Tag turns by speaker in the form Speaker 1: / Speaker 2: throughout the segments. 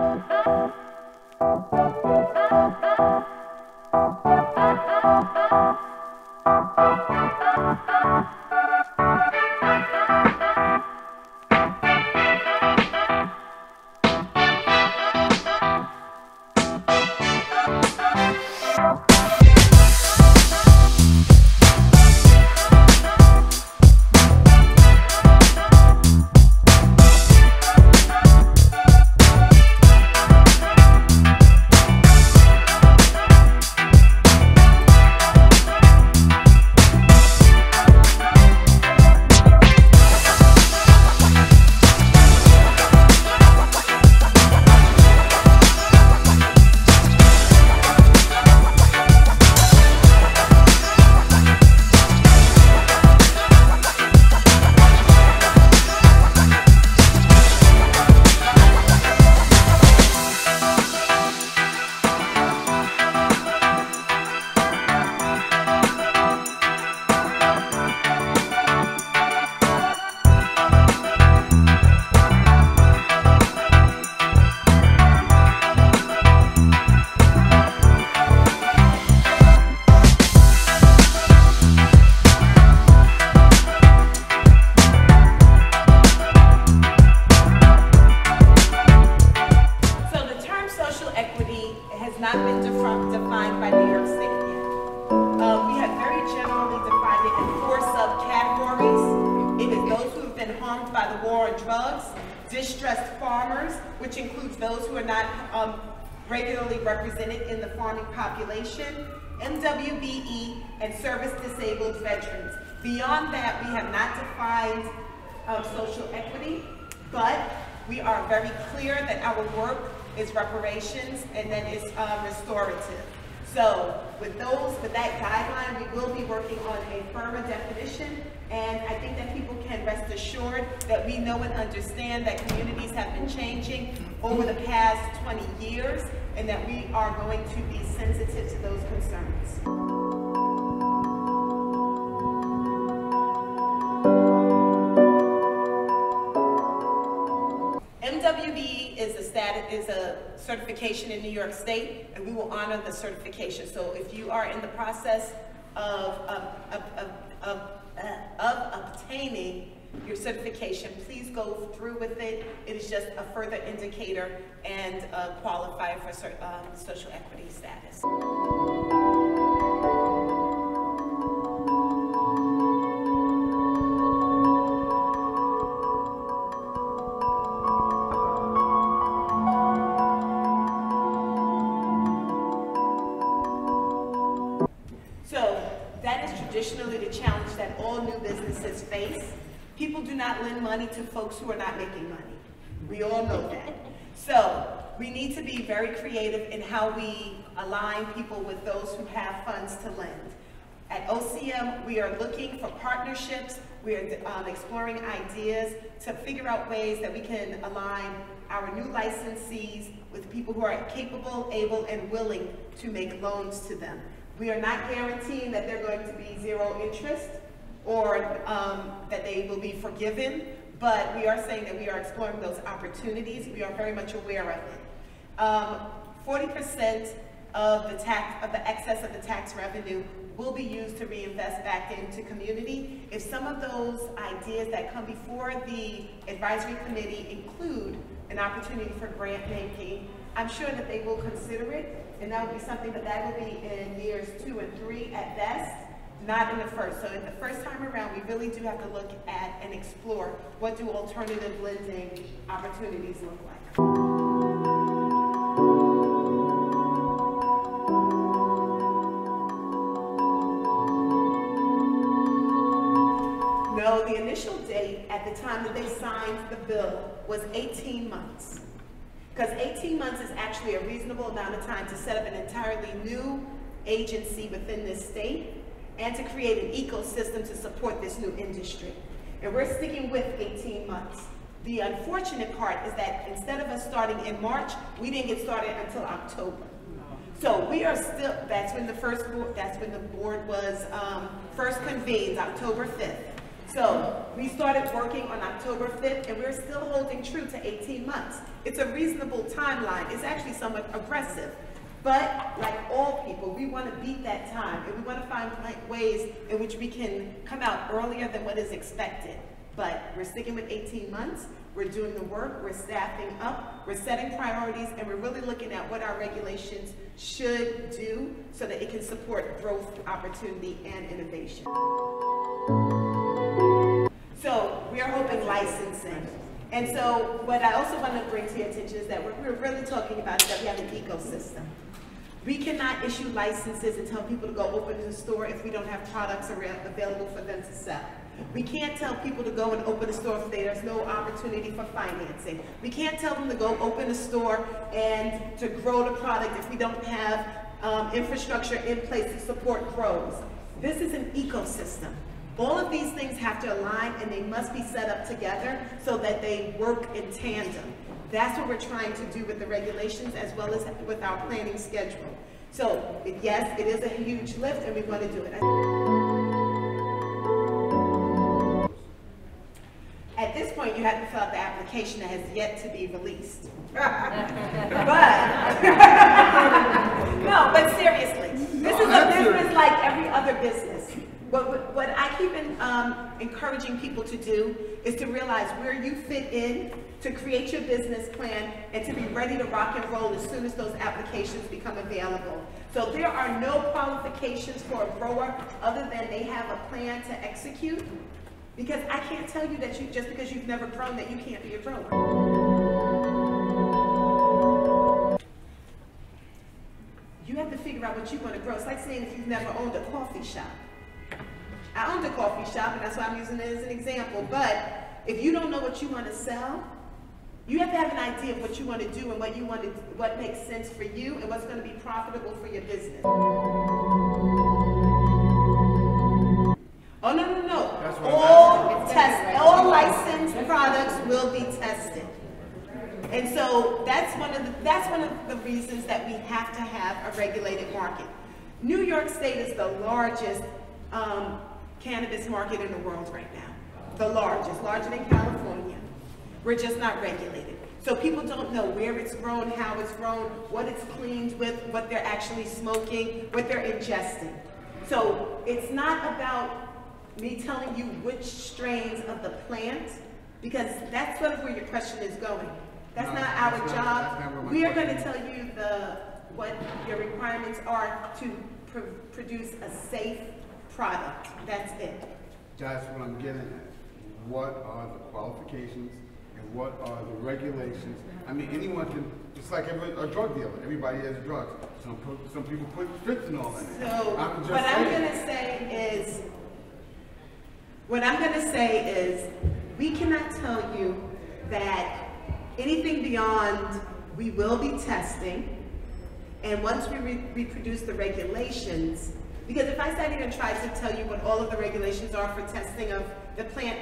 Speaker 1: So service-disabled veterans. Beyond that, we have not defined um, social equity, but we are very clear that our work is reparations and then is um, restorative. So with those, with that guideline, we will be working on a firmer definition. And I think that people can rest assured that we know and understand that communities have been changing over the past 20 years and that we are going to be sensitive to those concerns. Is a certification in New York State, and we will honor the certification. So if you are in the process of, of, of, of, of, uh, obtaining your certification, please go through with it. It is just a further indicator and a qualifier for um, social equity status. People do not lend money to folks who are not making money. We all know that. So we need to be very creative in how we align people with those who have funds to lend. At OCM, we are looking for partnerships. We are um, exploring ideas to figure out ways that we can align our new licensees with people who are capable, able, and willing to make loans to them. We are not guaranteeing that they're going to be zero interest or um, that they will be forgiven, but we are saying that we are exploring those opportunities. We are very much aware of it. Um, 40% of the tax, of the excess of the tax revenue will be used to reinvest back into community. If some of those ideas that come before the advisory committee include an opportunity for grant making, I'm sure that they will consider it, and that would be something, but that will be in years two and three at best, not in the first. So in the first time around, we really do have to look at and explore what do alternative lending opportunities look like. No, the initial date at the time that they signed the bill was 18 months. Because 18 months is actually a reasonable amount of time to set up an entirely new agency within this state and to create an ecosystem to support this new industry. And we're sticking with 18 months. The unfortunate part is that instead of us starting in March, we didn't get started until October. So we are still, that's when the first board, that's when the board was um, first convened, October 5th. So we started working on October 5th, and we're still holding true to 18 months. It's a reasonable timeline. It's actually somewhat aggressive. But like all people, we want to beat that time, and we want to find ways in which we can come out earlier than what is expected. But we're sticking with 18 months. We're doing the work, we're staffing up, we're setting priorities, and we're really looking at what our regulations should do so that it can support growth, opportunity, and innovation. So we are hoping licensing. And so what I also want to bring to your attention is that what we're really talking about is that we have an ecosystem. We cannot issue licenses and tell people to go open a store if we don't have products available for them to sell. We can't tell people to go and open a store if there's no opportunity for financing. We can't tell them to go open a store and to grow the product if we don't have um, infrastructure in place to support grows. This is an ecosystem. All of these things have to align and they must be set up together so that they work in tandem. That's what we're trying to do with the regulations as well as with our planning schedule. So yes, it is a huge lift and we want to do it. At this point, you have to fill out the application that has yet to be released. but, no, but seriously, this is a business like every other business. What, what I keep in, um, encouraging people to do is to realize where you fit in, to create your business plan, and to be ready to rock and roll as soon as those applications become available. So there are no qualifications for a grower other than they have a plan to execute. Because I can't tell you that you just because you've never grown that you can't be a grower. You have to figure out what you want to grow. It's like saying if you've never owned a coffee shop. I owned a coffee shop, and that's why I'm using it as an example. But if you don't know what you want to sell, you have to have an idea of what you want to do and what you want to, what makes sense for you and what's going to be profitable for your business. Oh no no no! All test, all licensed products will be tested. And so that's one of the that's one of the reasons that we have to have a regulated market. New York State is the largest um, cannabis market in the world right now. The largest, larger than California. We're just not regulated. So people don't know where it's grown, how it's grown, what it's cleaned with, what they're actually smoking, what they're ingesting. So it's not about me telling you which strains of the plant, because that's sort of where your question is going. That's no, not our job. Not, we are going to tell you the what your requirements are to pr produce a safe product. That's it.
Speaker 2: That's what I'm getting at. What are the qualifications and what are the regulations? I mean, anyone can, it's like every, a drug dealer, everybody has drugs. Some, some people put fentanyl in it.
Speaker 1: So, I'm what I'm going to say is, what I'm going to say is, we cannot tell you that anything beyond we will be testing, and once we re reproduce the regulations, because if I sat here and tried to tell you what all of the regulations are for testing of the plant,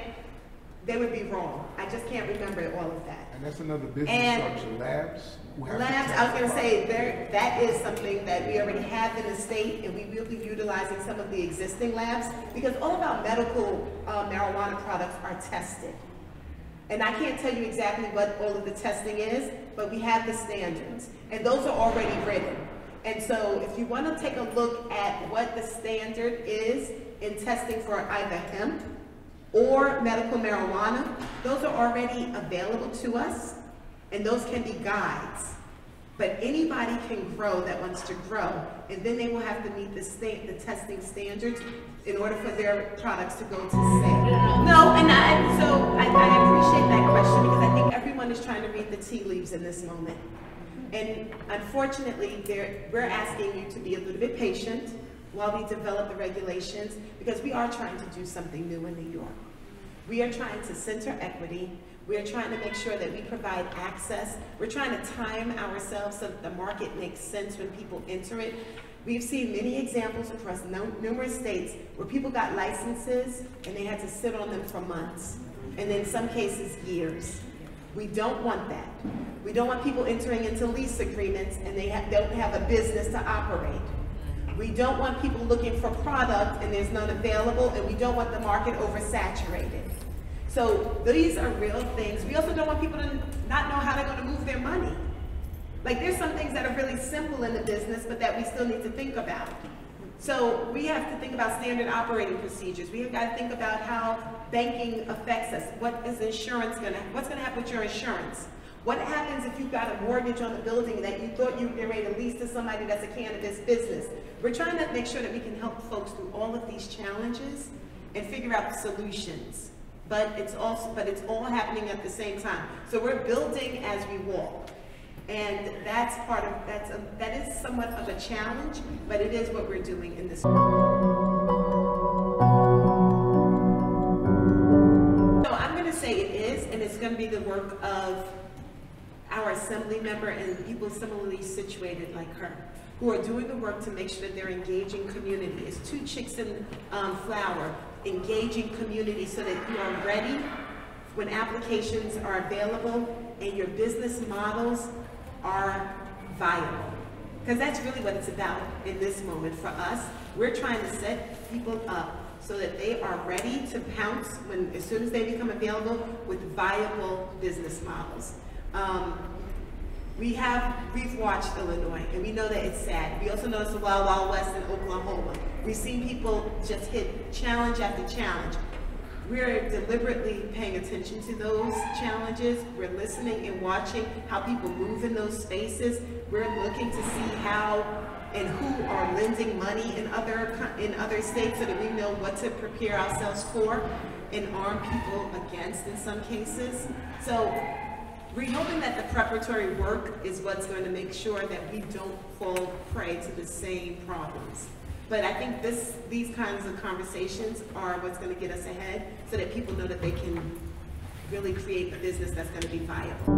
Speaker 1: they would be wrong. I just can't remember all of that.
Speaker 2: And that's another business and structure, labs.
Speaker 1: Labs, I was going to say, there, that is something that we already have in the state, and we will be utilizing some of the existing labs, because all of our medical uh, marijuana products are tested. And I can't tell you exactly what all of the testing is, but we have the standards, and those are already written. And so if you want to take a look at what the standard is in testing for either hemp or medical marijuana, those are already available to us, and those can be guides. But anybody can grow that wants to grow, and then they will have to meet the, state, the testing standards in order for their products to go to sale. No, and I, so I, I appreciate that question because I think everyone is trying to read the tea leaves in this moment. And unfortunately, we're asking you to be a little bit patient while we develop the regulations because we are trying to do something new in New York. We are trying to center equity. We are trying to make sure that we provide access. We're trying to time ourselves so that the market makes sense when people enter it. We've seen many examples across no, numerous states where people got licenses and they had to sit on them for months, and in some cases, years. We don't want that. We don't want people entering into lease agreements and they ha don't have a business to operate. We don't want people looking for product and there's none available, and we don't want the market oversaturated. So these are real things. We also don't want people to not know how they're gonna move their money. Like there's some things that are really simple in the business, but that we still need to think about. So we have to think about standard operating procedures. We have got to think about how banking affects us. What is insurance gonna, what's gonna happen with your insurance? What happens if you've got a mortgage on the building that you thought you were ready to lease to somebody that's a cannabis business? We're trying to make sure that we can help folks through all of these challenges and figure out the solutions. But it's also, but it's all happening at the same time. So we're building as we walk. And that's part of, that's, a, that is somewhat of a challenge, but it is what we're doing in this. So I'm gonna say it is, and it's gonna be the work of our assembly member and people similarly situated like her, who are doing the work to make sure that they're engaging community. It's two chicks in um, flower, engaging community so that you are ready when applications are available and your business models are viable. Because that's really what it's about in this moment for us. We're trying to set people up so that they are ready to pounce when, as soon as they become available with viable business models. Um, we have, we've watched Illinois, and we know that it's sad. We also know it's the Wild Wild West in Oklahoma. We've seen people just hit challenge after challenge. We're deliberately paying attention to those challenges. We're listening and watching how people move in those spaces. We're looking to see how and who are lending money in other in other states so that we know what to prepare ourselves for and arm people against in some cases. So we're hoping that the preparatory work is what's going to make sure that we don't fall prey to the same problems. But I think this, these kinds of conversations are what's going to get us ahead so that people know that they can really create a business that's going to be viable.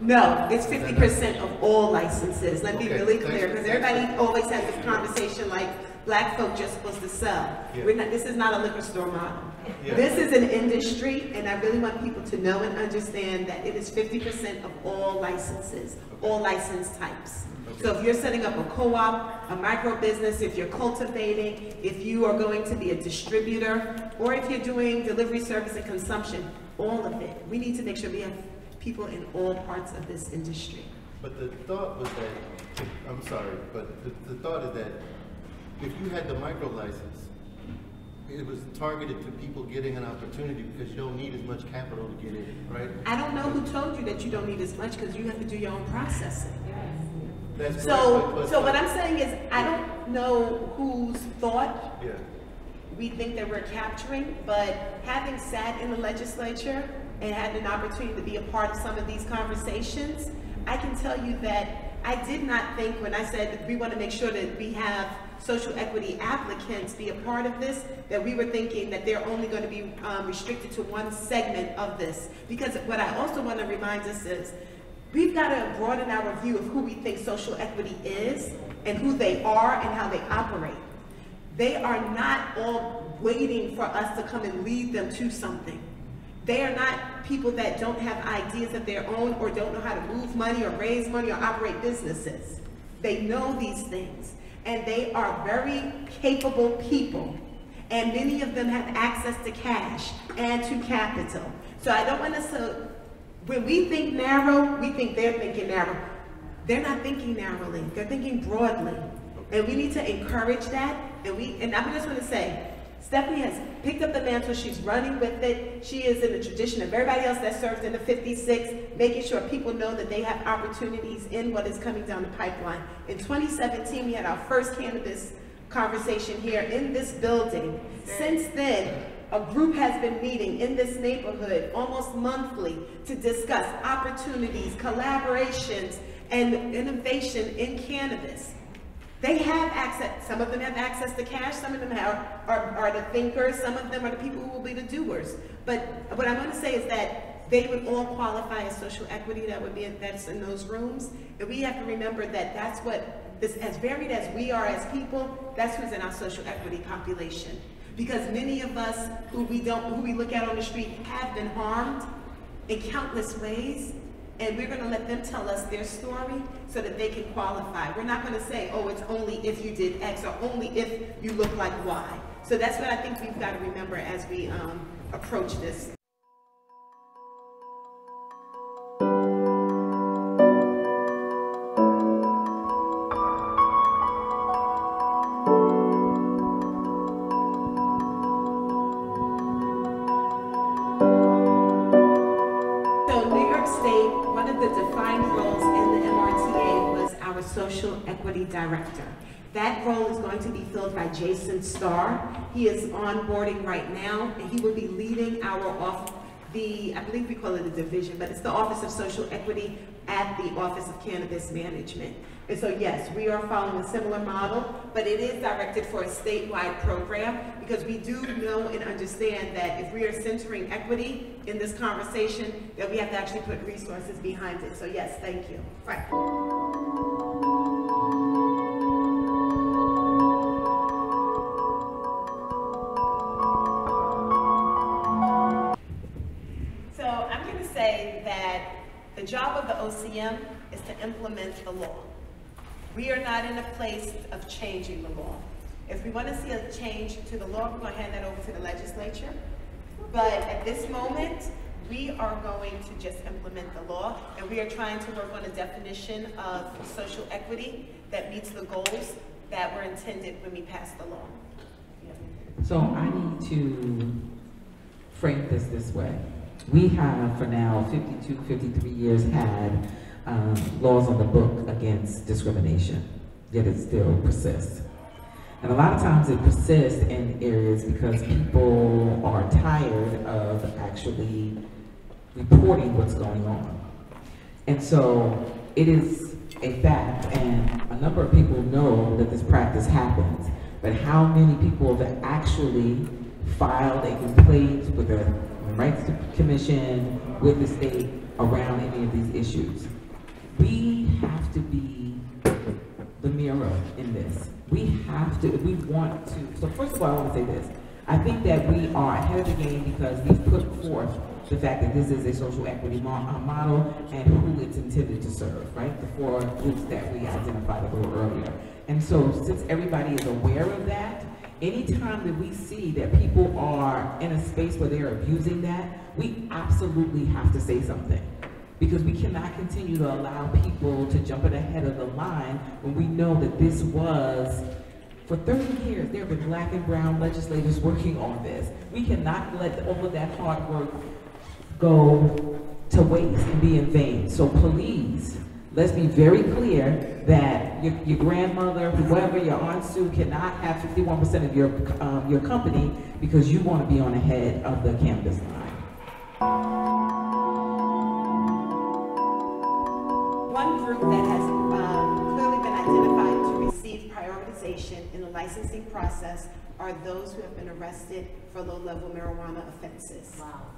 Speaker 1: No, it's fifty percent of all licenses. Let me be really clear, because everybody always has this conversation like black folk just supposed to sell.
Speaker 3: Yeah.
Speaker 1: We're not, this is not a liquor store model.
Speaker 3: Yeah.
Speaker 1: This is an industry, and I really want people to know and understand that it is fifty percent of all licenses, all license types. So if you're setting up a co-op, a micro business, if you're cultivating, if you are going to be a distributor, or if you're doing delivery service and consumption, all of it. We need to make sure we have people in all parts of this industry.
Speaker 3: But the thought was that, I'm sorry, but the, the thought is that if you had the micro license, it was targeted to people getting an opportunity because you don't need as much capital to get in, right?
Speaker 1: I don't know who told you that you don't need as much because you have to do your own processing.
Speaker 3: That's
Speaker 1: So,
Speaker 3: but-
Speaker 1: so what I'm saying is, I don't know whose thought
Speaker 3: Yeah,
Speaker 1: we think that we're capturing, but having sat in the legislature and had an opportunity to be a part of some of these conversations, I can tell you that I did not think when I said that we want to make sure that we have social equity applicants be a part of this, that we were thinking that they're only going to be um, restricted to one segment of this. Because what I also want to remind us is, we've got to broaden our view of who we think social equity is and who they are and how they operate. They are not all waiting for us to come and lead them to something. They are not people that don't have ideas of their own or don't know how to move money or raise money or operate businesses. They know these things and they are very capable people. And many of them have access to cash and to capital. So I don't want us to, when we think narrow, we think they're thinking narrow. They're not thinking narrowly, they're thinking broadly. And we need to encourage that. And we and I just want to say, Stefanie has picked up the mantle, she's running with it. She is in the tradition of everybody else that served in the 56, making sure people know that they have opportunities in what is coming down the pipeline. In 2017, we had our first cannabis conversation here in this building. Since then, a group has been meeting in this neighborhood almost monthly to discuss opportunities, collaborations, and innovation in cannabis. They have access, some of them have access to cash, some of them are, are the thinkers, some of them are the people who will be the doers. But what I want to say is that they would all qualify as social equity that would be, that's in those rooms. And we have to remember that that's what, this, as varied as we are as people, that's who's in our social equity population. Because many of us who we don't, who we look at on the street have been harmed in countless ways. And we're gonna let them tell us their story so that they can qualify. We're not gonna say, oh, it's only if you did X or only if you look like Y. So that's what I think we've got to remember as we um, approach this. Going to be filled by Jason Starr. He is onboarding right now, and he will be leading our off, the, I believe we call it a division, but it's the Office of Social Equity at the Office of Cannabis Management. And so yes, we are following a similar model, but it is directed for a statewide program because we do know and understand that if we are centering equity in this conversation, that we have to actually put resources behind it. So yes, thank you. Right. OCM is to implement the law. We are not in a place of changing the law. If we want to see a change to the law, we're going to hand that over to the legislature. But at this moment, we are going to just implement the law, and we are trying to work on a definition of social equity that meets the goals that were intended when we passed the law.
Speaker 4: So I need to frame this this way. We have for now 52, 53 years had um, laws on the book against discrimination, yet it still persists. And a lot of times it persists in areas because people are tired of actually reporting what's going on. And so it is a fact, and a number of people know that this practice happens, but how many people have actually filed a complaint with the Rights Commission, with the state around any of these issues? We have to be the mirror in this. We have to, we want to, so first of all, I want to say this. I think that we are ahead of the game because we've put forth the fact that this is a social equity uh, model and who it's intended to serve, right? The four groups that we identified a little earlier. And so since everybody is aware of that, anytime that we see that people are in a space where they're abusing that, we absolutely have to say something. Because we cannot continue to allow people to jump ahead of the line when we know that this was, for 30 years, there have been black and brown legislators working on this. We cannot let all of that hard work go to waste and be in vain. So please, let's be very clear that your, your grandmother, whoever, your aunt Sue cannot have 51% of your, um, your company because you want to be on the head of the cannabis line.
Speaker 1: One group that has um, clearly been identified to receive prioritization in the licensing process are those who have been arrested for low-level marijuana offenses. Wow.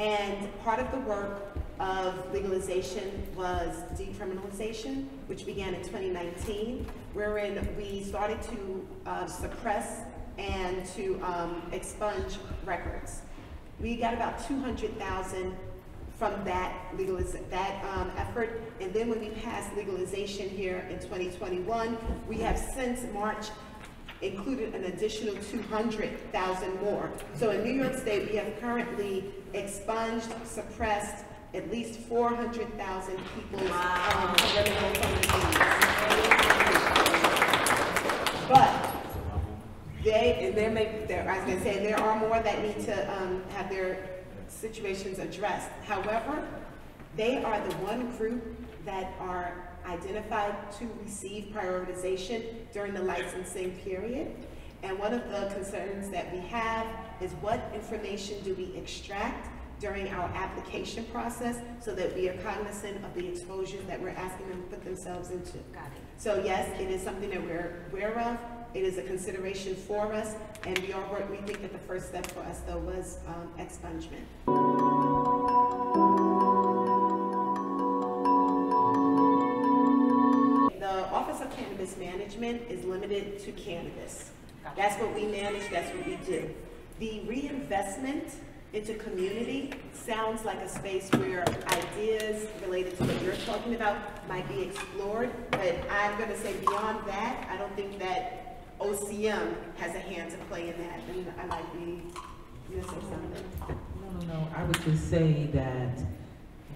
Speaker 1: And part of the work of legalization was decriminalization, which began in 2019, wherein we started to uh, suppress and to um, expunge records. We got about 200,000 from that legaliz, that um, effort. And then when we passed legalization here in 2021, we have since March included an additional 200,000 more. So in New York State, we have currently expunged, suppressed at least 400,000 people's um, criminal offenses. But they, there may, there, I was say, there are more that need to, um, have their situations addressed. However, they are the one group that are identified to receive prioritization during the licensing period. And one of the concerns that we have is what information do we extract during our application process so that we are cognizant of the exposures that we're asking them to put themselves into.
Speaker 5: Got it.
Speaker 1: So yes, it is something that we're aware of. It is a consideration for us, and we are, work- we think that the first step for us though was, um, expungement. The Office of Cannabis Management is limited to cannabis. That's what we manage, that's what we do. The reinvestment into community sounds like a space where ideas related to what you're talking about might be explored, but I'm gonna say beyond that, I don't think that OCM has a hand to play in that, and I might be missing something.
Speaker 4: No, no, no, I would just say that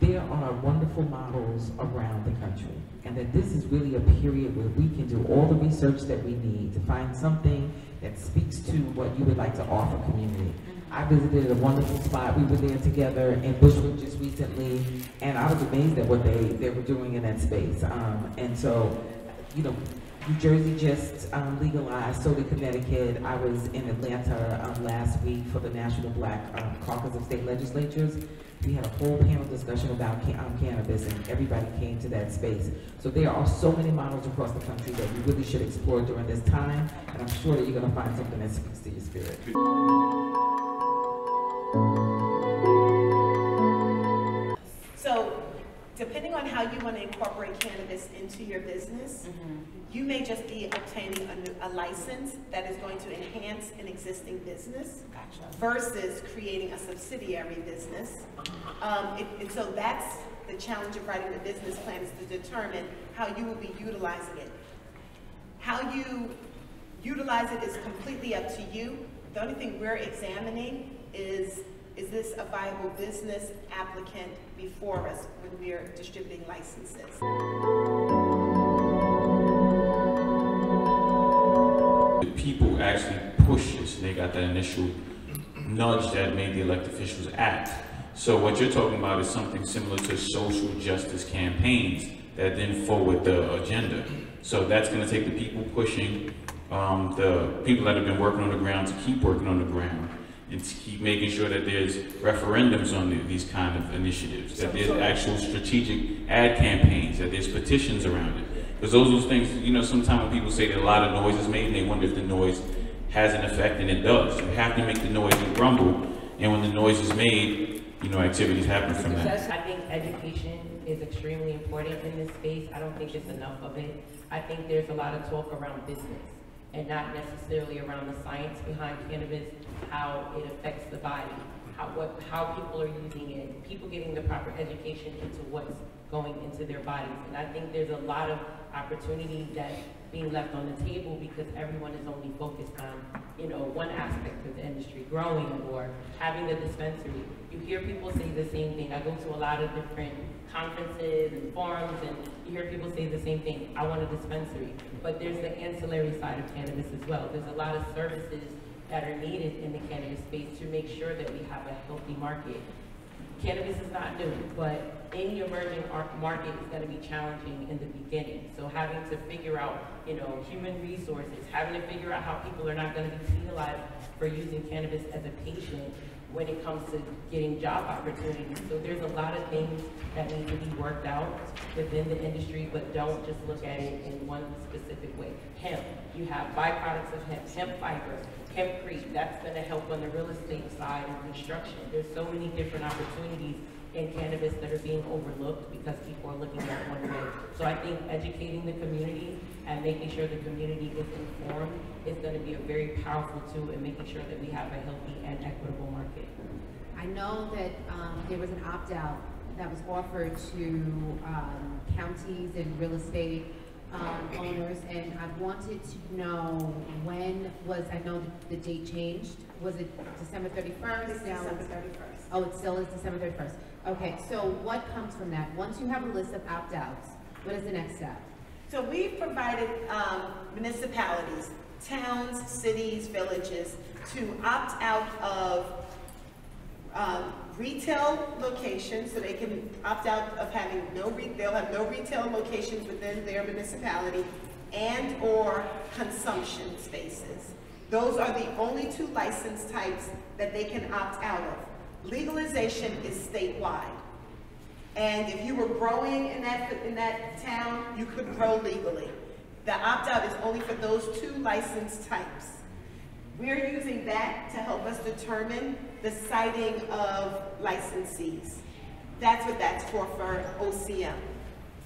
Speaker 4: there are wonderful models around the country, and that this is really a period where we can do all the research that we need to find something that speaks to what you would like to offer community. I visited a wonderful spot, we were there together in Bushwick just recently, and I was amazed at what they, they were doing in that space. Um, and so, you know, New Jersey just um, legalized, so did Connecticut. I was in Atlanta um, last week for the National Black um, Caucus of State Legislatures. We had a whole panel discussion about ca- um, cannabis, and everybody came to that space. So there are so many models across the country that we really should explore during this time, and I'm sure that you're going to find something that speaks to your spirit.
Speaker 1: So, depending on how you want to incorporate cannabis into your business, you may just be obtaining a, new- a license that is going to enhance an existing business versus creating a subsidiary business. Um, it- and so that's the challenge of writing the business plan is to determine how you will be utilizing it. How you utilize it is completely up to you. The only thing we're examining is, is this a viable business applicant before us when we're distributing licenses?
Speaker 5: People actually push this. They got that initial nudge that made the elected officials act. So what you're talking about is something similar to social justice campaigns that then forward the agenda. So that's going to take the people pushing, um, the people that have been working on the ground to keep working on the ground and to keep making sure that there's referendums on the- these kind of initiatives, that there's actual strategic ad campaigns, that there's petitions around it. Because those those things, you know, sometimes when people say that a lot of noise is made and they wonder if the noise has an effect, and it does. You have to make the noise and grumble, and when the noise is made, you know, activities happen from that.
Speaker 6: I think education is extremely important in this space. I don't think it's enough of it. I think there's a lot of talk around business and not necessarily around the science behind cannabis, how it affects the body, how, what, how people are using it, people getting the proper education into what's going into their bodies. And I think there's a lot of opportunity that's being left on the table because everyone is only focused on, you know, one aspect of the industry, growing or having the dispensary. You hear people say the same thing. I go to a lot of different conferences and forums and you hear people say the same thing, I want a dispensary. But there's the ancillary side of cannabis as well. There's a lot of services that are needed in the cannabis space to make sure that we have a healthy market. Cannabis is not new, but any emerging ar- market is gonna be challenging in the beginning. So having to figure out, you know, human resources, having to figure out how people are not gonna be penalized for using cannabis as a patient when it comes to getting job opportunities. So there's a lot of things that need to be worked out within the industry, but don't just look at it in one specific way. Hemp, you have byproducts of hemp, hemp fiber, hempcrete, that's gonna help on the real estate side and construction. There's so many different opportunities in cannabis that are being overlooked because people are looking at it one way. So I think educating the community and making sure the community is informed is gonna be a very powerful tool in making sure that we have a healthy and equitable market.
Speaker 7: I know that um, there was an opt-out that was offered to um, counties and real estate um, owners, and I wanted to know when was, I know the date changed, was it December
Speaker 1: This
Speaker 7: thirty-first?
Speaker 1: is December thirty-first.
Speaker 7: Oh, it still is December thirty-first. Okay, so what comes from that? Once you have a list of opt-outs, what is the next step?
Speaker 1: So we've provided um, municipalities, towns, cities, villages to opt out of um, retail locations, so they can opt out of having no, they'll have no retail locations within their municipality and/or consumption spaces. Those are the only two license types that they can opt out of. Legalization is statewide. And if you were growing in that, in that town, you could grow legally. The opt-out is only for those two license types. We're using that to help us determine the siting of licensees. That's what that's for, for OCM.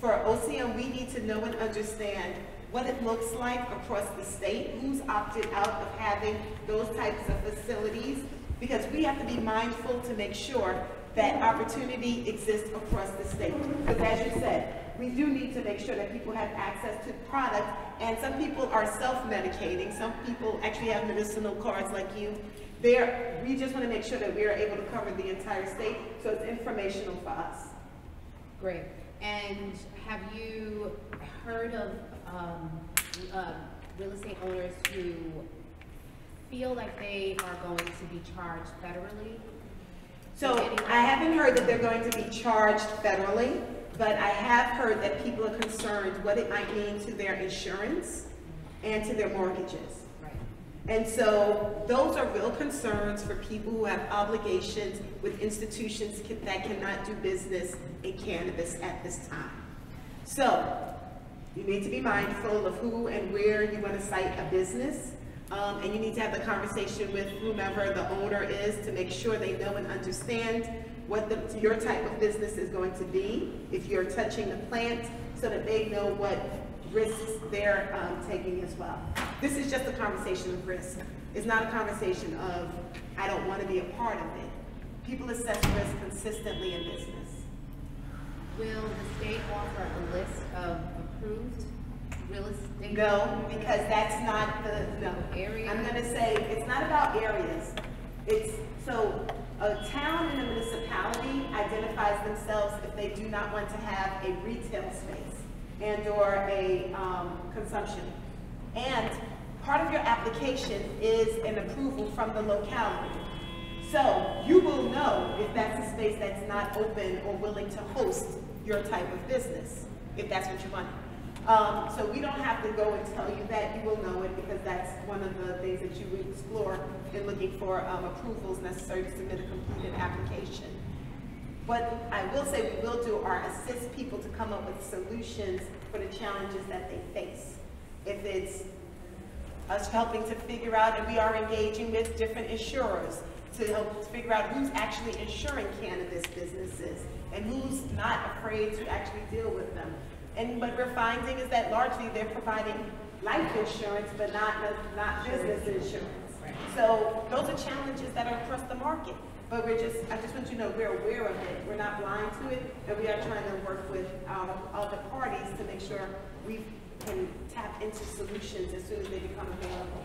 Speaker 1: For OCM, we need to know and understand what it looks like across the state, who's opted out of having those types of facilities Because we have to be mindful to make sure that opportunity exists across the state. Because as you said, we do need to make sure that people have access to products, and some people are self-medicating, some people actually have medicinal cards like you. There, we just want to make sure that we are able to cover the entire state, so it's informational for us.
Speaker 7: Great. And have you heard of, um, uh, real estate owners who feel like they are going to be charged federally?
Speaker 1: So I haven't heard that they're going to be charged federally, but I have heard that people are concerned what it might mean to their insurance and to their mortgages.
Speaker 7: Right.
Speaker 1: And so those are real concerns for people who have obligations with institutions ca- that cannot do business in cannabis at this time. So you need to be mindful of who and where you want to site a business. Um, and you need to have the conversation with whomever the owner is to make sure they know and understand what the, your type of business is going to be, if you're touching the plant, so that they know what risks they're um, taking as well. This is just a conversation of risk. It's not a conversation of, I don't want to be a part of it. People assess risk consistently in business.
Speaker 7: Will the state offer a list of approved real estate?
Speaker 1: No, because that's not the, no.
Speaker 7: Area?
Speaker 1: I'm gonna say, it's not about areas. It's, so, a town and a municipality identifies themselves if they do not want to have a retail space and/or a, um, consumption. And part of your application is an approval from the locality. So you will know if that's a space that's not open or willing to host your type of business, if that's what you want. Um, so we don't have to go and tell you that, you will know it because that's one of the things that you would explore in looking for, um, approvals necessary to submit a completed application. What I will say we will do are assist people to come up with solutions for the challenges that they face. If it's us helping to figure out, and we are engaging with different insurers to help figure out who's actually insuring cannabis businesses and who's not afraid to actually deal with them. And what we're finding is that largely they're providing life insurance, but not, not business insurance. So those are challenges that are across the market. But we're just, I just want you to know, we're aware of it. We're not blind to it, and we are trying to work with our other parties to make sure we can tap into solutions as soon as they become available.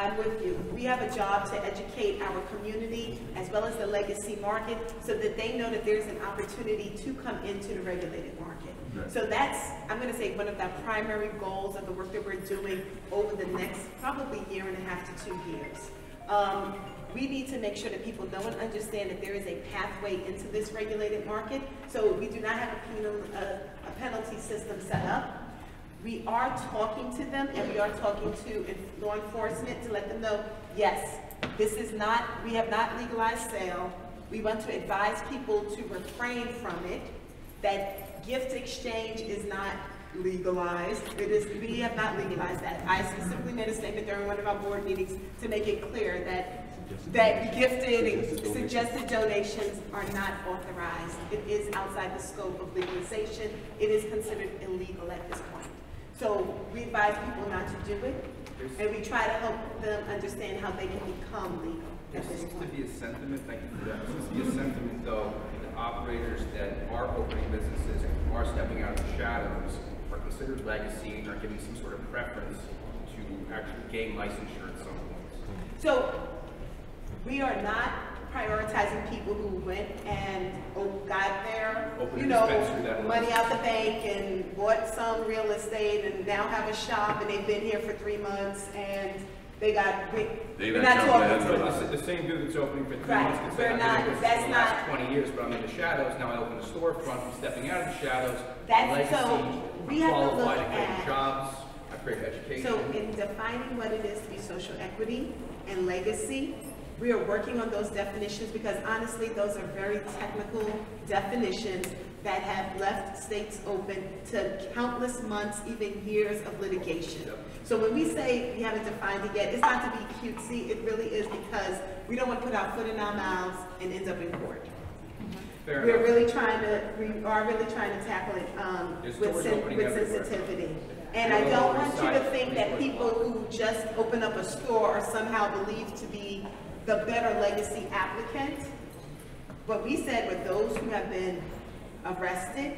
Speaker 1: I'm with you. We have a job to educate our community as well as the legacy market so that they know that there's an opportunity to come into the regulated market.
Speaker 2: Right.
Speaker 1: So that's, I'm going to say, one of the primary goals of the work that we're doing over the next probably year and a half to two years. Um, we need to make sure that people know and understand that there is a pathway into this regulated market. So we do not have a penal, a, a penalty system set up. We are talking to them and we are talking to law enforcement to let them know, yes, this is not, we have not legalized sale. We want to advise people to refrain from it, that gift exchange is not legalized. It is, we have not legalized that. I specifically made a statement during one of our board meetings to make it clear that, that gifted and suggested donations are not authorized. It is outside the scope of legalization. It is considered illegal at this point. So we advise people not to do it, and we try to help them understand how they can become legal
Speaker 8: There seems to be a sentiment, thank you for that, there seems to be a sentiment though, that operators that are opening businesses and are stepping out of the shadows are considered legacy and are given some sort of preference to actually gain licensure at some point.
Speaker 1: So we are not prioritizing people who went and oh, got their,
Speaker 8: Open
Speaker 1: you know, money out the bank and bought some real estate and now have a shop and they've been here for three months and they got, we,
Speaker 9: They
Speaker 1: we're
Speaker 9: not
Speaker 1: not
Speaker 9: jumping
Speaker 1: talking
Speaker 9: ahead
Speaker 1: to them.
Speaker 8: The, the same dude that's opening for three
Speaker 1: Right,
Speaker 8: months can
Speaker 1: we're
Speaker 8: I've
Speaker 1: not-
Speaker 8: been in
Speaker 1: that's
Speaker 8: for the last
Speaker 1: not-
Speaker 8: twenty years, but I'm in the shadows, now I open a storefront, I'm stepping out of the shadows.
Speaker 1: That's- so,
Speaker 8: Legacy,
Speaker 1: we have to
Speaker 8: I'm
Speaker 1: look
Speaker 8: qualified, create
Speaker 1: at-
Speaker 8: jobs, I create education.
Speaker 1: So in defining what it is to be social equity and legacy, we are working on those definitions because honestly, those are very technical definitions that have left states open to countless months, even years of litigation. So when we say we haven't defined it yet, it's not to be cutesy, it really is because we don't want to put our foot in our mouths and end up in court.
Speaker 8: Fair
Speaker 1: We're
Speaker 8: enough.
Speaker 1: really trying to, we are really trying to tackle it, um, with sen- with sensitivity. And I don't want you to think that people who just open up a store are somehow believed to be the better legacy applicant. What we said with those who have been arrested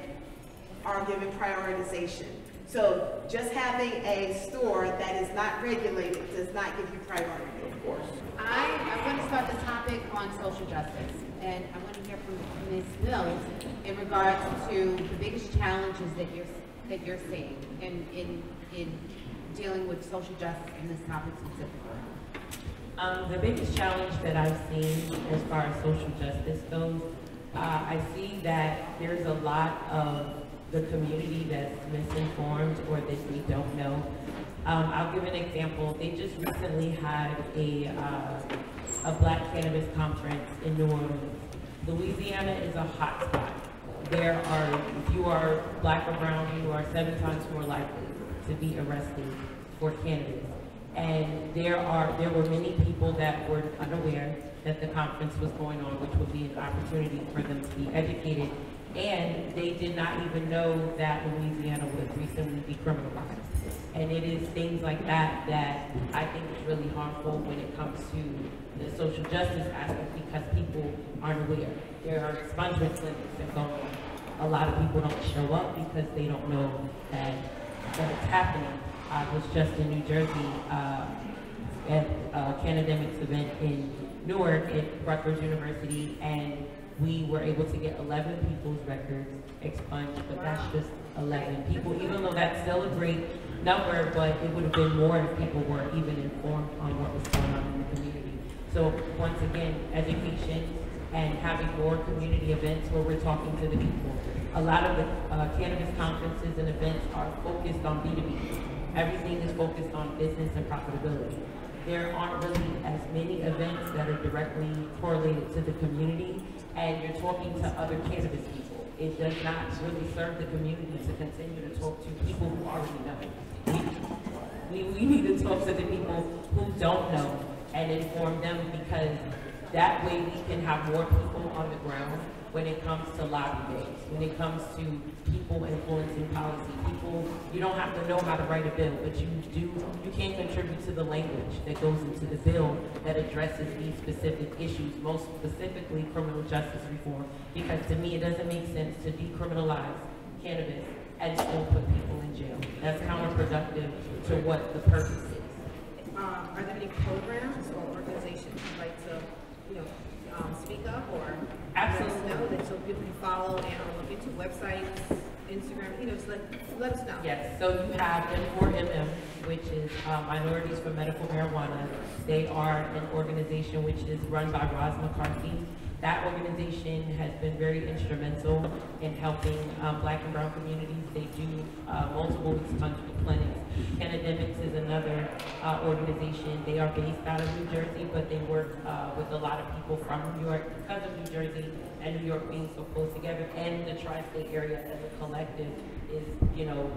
Speaker 1: are given prioritization. So just having a store that is not regulated does not give you priority.
Speaker 8: Of course.
Speaker 7: I, I want to start the topic on social justice, and I want to hear from Ms. Mills in regards to the biggest challenges that you're, that you're seeing in, in, in dealing with social justice and this topic specifically.
Speaker 6: Um, the biggest challenge that I've seen as far as social justice goes, uh, I see that there's a lot of the community that's misinformed or that we don't know. Um, I'll give an example. They just recently had a, uh, a Black Cannabis Conference in New Orleans. Louisiana is a hot spot. There are, if you are black or brown, you are seven times more likely to be arrested for cannabis. And there are, there were many people that were unaware that the conference was going on, which would be an opportunity for them to be educated. And they did not even know that Louisiana was recently decriminalized. And it is things like that that I think is really harmful when it comes to the social justice aspect because people aren't aware. There are expungement clinics that go on. A lot of people don't show up because they don't know that, that it's happening. I was just in New Jersey uh, at a Canademics event in Newark at Rutgers University, and we were able to get 11 people's records expunged, but that's just 11 people, even though that's still a great number, but it would have been more if people were even informed on what was going on in the community. So once again, education and having more community events where we're talking to the people. A lot of the uh, cannabis conferences and events are focused on B2B. Everything is focused on business and profitability. There aren't really as many events that are directly correlated to the community, and you're talking to other cannabis people. It does not really serve the community to continue to talk to people who already know. We, we need to talk to the people who don't know and inform them because that way we can have more people on the ground when it comes to lobby days, when it comes to people influencing policy. People, you don't have to know how to write a bill, but you do, you can contribute to the language that goes into the bill that addresses these specific issues, most specifically criminal justice reform. Because to me, it doesn't make sense to decriminalize cannabis and still put people in jail. That's counterproductive to what the purpose is.
Speaker 9: Um, are there any programs or organizations you'd like to, you know, um, speak up
Speaker 6: Absolutely.
Speaker 9: let us know that so people can follow and look into websites, Instagram, you know, just let, let us know.
Speaker 6: Yes, so you have M4MM, which is uh, Minorities for Medical Marijuana. They are an organization which is run by Roz McCarthy. That organization has been very instrumental in helping um, black and brown communities. They do uh, multiple expungement clinics. Canademics is another uh, organization. They are based out of New Jersey, but they work uh, with a lot of people from New York because of New Jersey and New York being so close together. And the tri-state area as a collective is, you know,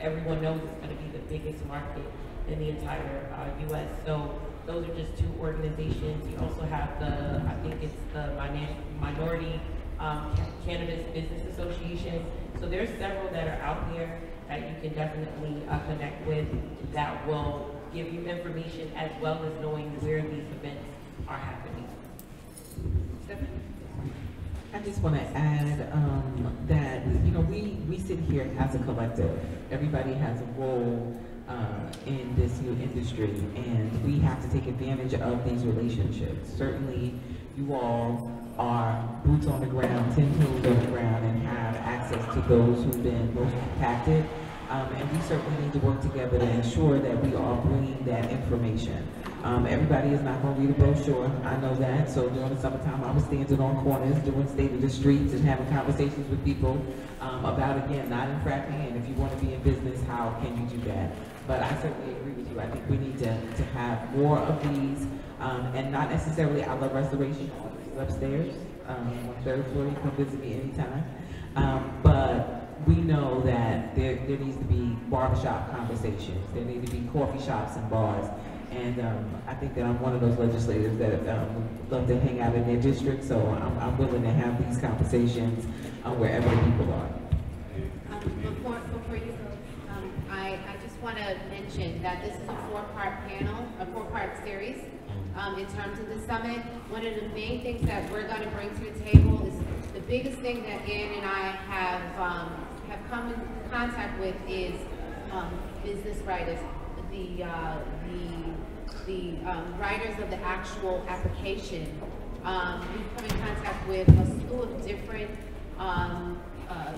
Speaker 6: everyone knows it's going to be the biggest market in the entire uh, U.S. So those are just two organizations. You also have the, I think it's the Minority um, Cannabis Business Association. So there's several that are out there that you can definitely uh, connect with that will give you information as well as knowing where these events are happening.
Speaker 4: I just want to add um, that, you know, we, we sit here as a collective. Everybody has a role uh, in this new industry, and we have to take advantage of these relationships. Certainly, you all are boots on the ground, ten toes on the ground, and have access to those who've been most impacted. Um, and we certainly need to work together to ensure that we are bringing that information. Um, everybody is not going to read a brochure. I know that. So during the summertime, I was standing on corners, doing state of the streets, and having conversations with people um, about again not infracting. And if you want to be in business, how can you do that? But I certainly agree with you. I think we need to, to have more of these, um, and not necessarily I love restoration upstairs um, on third floor. You come visit me anytime. Um, but we know that there, there needs to be barbershop conversations. There need to be coffee shops and bars. And, um, I think that I'm one of those legislators that, um, love to hang out in their district, so I'm, I'm willing to have these conversations, uh, wherever people are.
Speaker 7: Um, Before, before you go, um, I, I just want to mention that this is a four-part panel, a four-part series. Um, in terms of the summit, one of the main things that we're going to bring to the table is, the biggest thing that Ann and I have, um, have come in contact with is, um, business writers, the, uh, the, the, um, writers of the actual application. Um, we've come in contact with a slew of different, um, uh,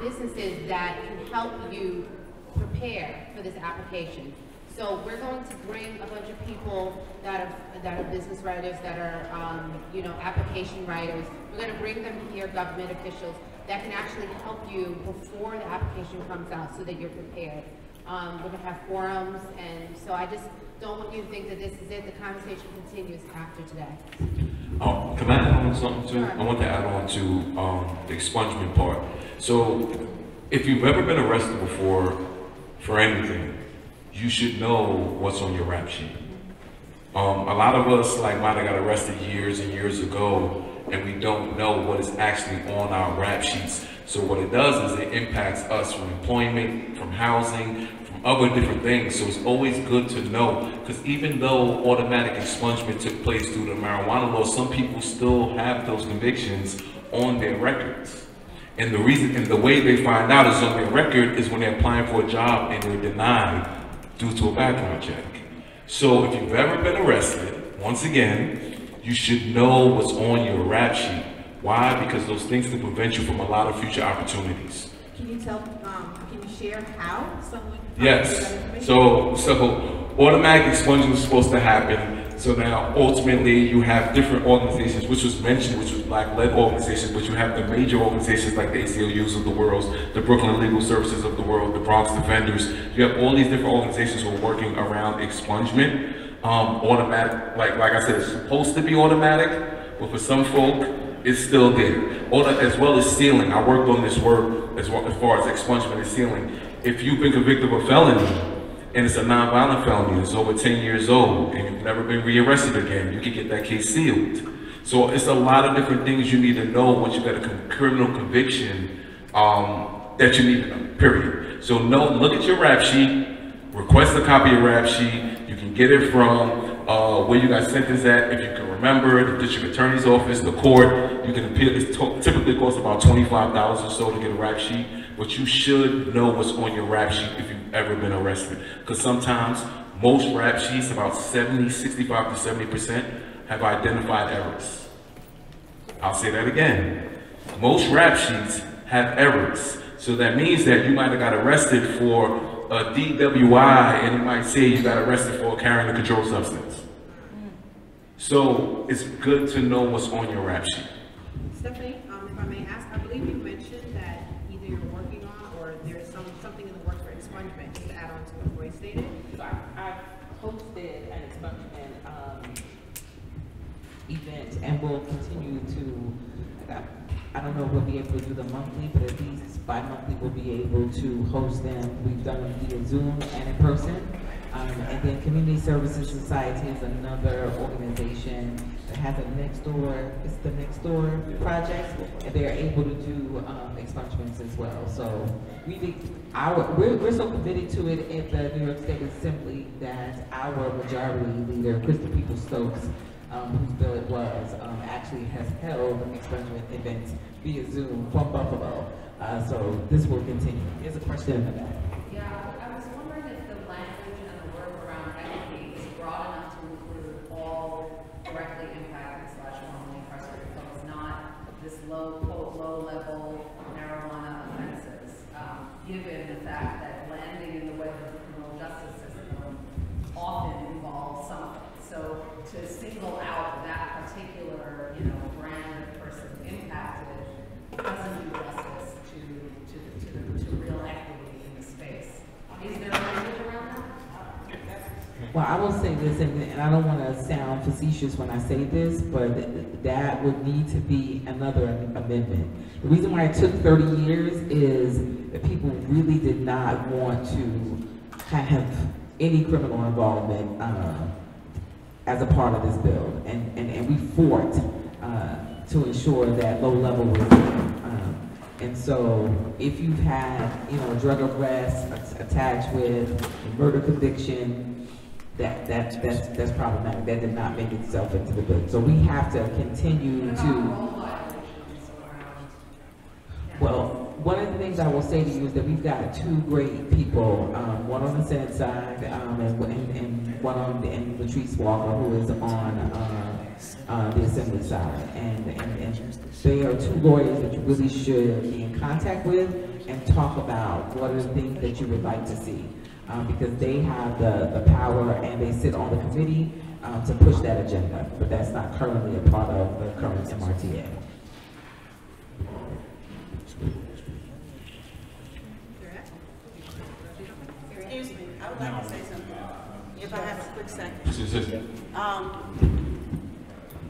Speaker 7: businesses that can help you prepare for this application. So we're going to bring a bunch of people that are, that are business writers, that are, um, you know, application writers. We're gonna bring them here, government officials, that can actually help you before the application comes out so that you're prepared. Um, we're gonna have forums, and so I just don't want you to think that this is it. The conversation continues after today.
Speaker 10: Um, can I add on something too?
Speaker 7: Sure.
Speaker 10: I want to add on to, um, the expungement part. So, if you've ever been arrested before for anything, you should know what's on your rap sheet. Um, a lot of us like have got arrested years and years ago, and we don't know what is actually on our rap sheets. So what it does is it impacts us from employment, from housing, from other different things. So it's always good to know, because even though automatic expungement took place due to marijuana law, some people still have those convictions on their records. And the reason, and the way they find out is on their record is when they're applying for a job and they're denied due to a background check. So if you've ever been arrested, once again, you should know what's on your rap sheet. Why? Because those things can prevent you from a lot of future opportunities.
Speaker 9: Can you tell, um, can you share how someone?
Speaker 10: Yes. So, so automatic expungement is supposed to happen. So now ultimately you have different organizations, which was mentioned, which was black-led organizations, but you have the major organizations like the ACLUs of the world, the Brooklyn Legal Services of the world, the Bronx Defenders. You have all these different organizations who are working around expungement. Um, automatic, like, like I said, it's supposed to be automatic, but for some folk, it's still there. Auto, as well as sealing. I worked on this work as, well, as far as expungement and sealing. If you've been convicted of a felony, and it's a nonviolent felony, it's over 10 years old, and you've never been rearrested again, you can get that case sealed. So it's a lot of different things you need to know once you've got a criminal conviction um, that you need to know, period. So know, look at your rap sheet, request a copy of rap sheet. You can get it from uh, where you got sentenced at, if you can remember, the district attorney's office, the court. You can appeal, it typically costs about $25 or so to get a rap sheet, but you should know what's on your rap sheet if you've ever been arrested. Because sometimes, most rap sheets, about 70, 65 to 70%, have identified errors. I'll say that again. Most rap sheets have errors. So that means that you might have got arrested for a DWI and it might say you got arrested for carrying a controlled substance. Hmm. So it's good to know what's on your rap sheet.
Speaker 9: Stefanie, um, if I may ask, I believe you mentioned that either you're working on or there's some, something in the works for expungement, just to add on to what Roy stated.
Speaker 4: So I, I hosted an expungement, um, will continue to, I- don't know if we'll be able to do them monthly, but at least bi-monthly we'll be able to host them. We've done them via Zoom and in person. Um, and then Community Services Society is another organization that has a next door, it's the next door project, and they're able to do, um, expungements as well. So we, think our, we're, we're so committed to it at the New York State Assembly that our majority leader, Crystal Peoples-Stokes, um, whose bill it was, um, actually has held expungement events via Zoom from Buffalo. Uh, so this will continue. Here's a question in the back.
Speaker 11: Yeah, I was wondering if the language and the work around equity is broad enough to include all directly impacted slash wrongly incarcerated folks, not this low, quote, low-level marijuana offenses, um, given the fact that landing in the web of the criminal justice system often involves something. So to single out that particular, you know, brand of person impacted doesn't do justice to, to, to, the- to real equity in the space. Is there language around that?
Speaker 4: Well, I will say this, and, and I don't want to sound facetious when I say this, but th- that would need to be another amendment. The reason why it took 30 years is that people really did not want to have any criminal involvement, uh, as a part of this bill. And, and, and we fought, uh, to ensure that low level was, um, and so if you've had, you know, drug arrest attached with a murder conviction, that, that, that's, that's problematic. That did not make itself into the bill. So we have to continue to.
Speaker 11: role violations around?
Speaker 4: Well, one of the things I will say to you is that we've got two great people, um, one on the Senate side, um, and, and, and one on, the and Latrice Walker, who is on, uh, uh, the Assembly side. And, and, and they are two lawyers that you really should be in contact with and talk about what are the things that you would like to see. Um, because they have the, the power and they sit on the committee, um, to push that agenda, but that's not currently a part of the current MRTA.
Speaker 12: Excuse me, I would like to say something, if I have a quick second.
Speaker 10: This is it.
Speaker 12: Um,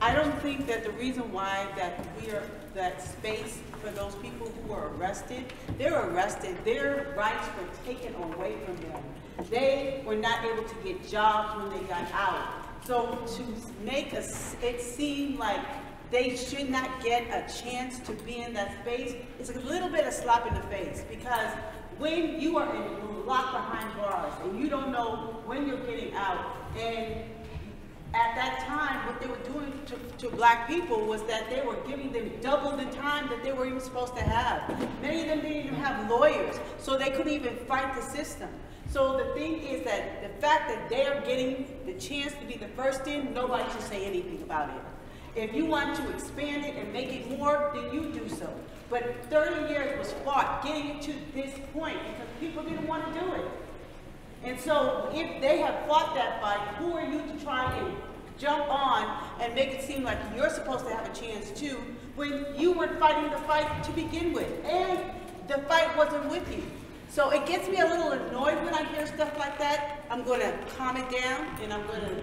Speaker 12: I don't think that the reason why that we are, that space for those people who were arrested, they're arrested, their rights were taken away from them. They were not able to get jobs when they got out. So to make us, it seem like they should not get a chance to be in that space, it's a little bit of slap in the face, because when you are in, locked behind bars, and you don't know when you're getting out, and at that time, what they were doing to, to black people was that they were giving them double the time that they were even supposed to have. Many of them didn't even have lawyers, so they couldn't even fight the system. So the thing is that the fact that they are getting the chance to be the first in, nobody should say anything about it. If you want to expand it and make it more, then you do so. But 30 years was fought getting it to this point because people didn't want to do it. And so if they have fought that fight, who are you to try and jump on and make it seem like you're supposed to have a chance too, when you weren't fighting the fight to begin with, and the fight wasn't with you? So it gets me a little annoyed when I hear stuff like that. I'm gonna calm it down and I'm gonna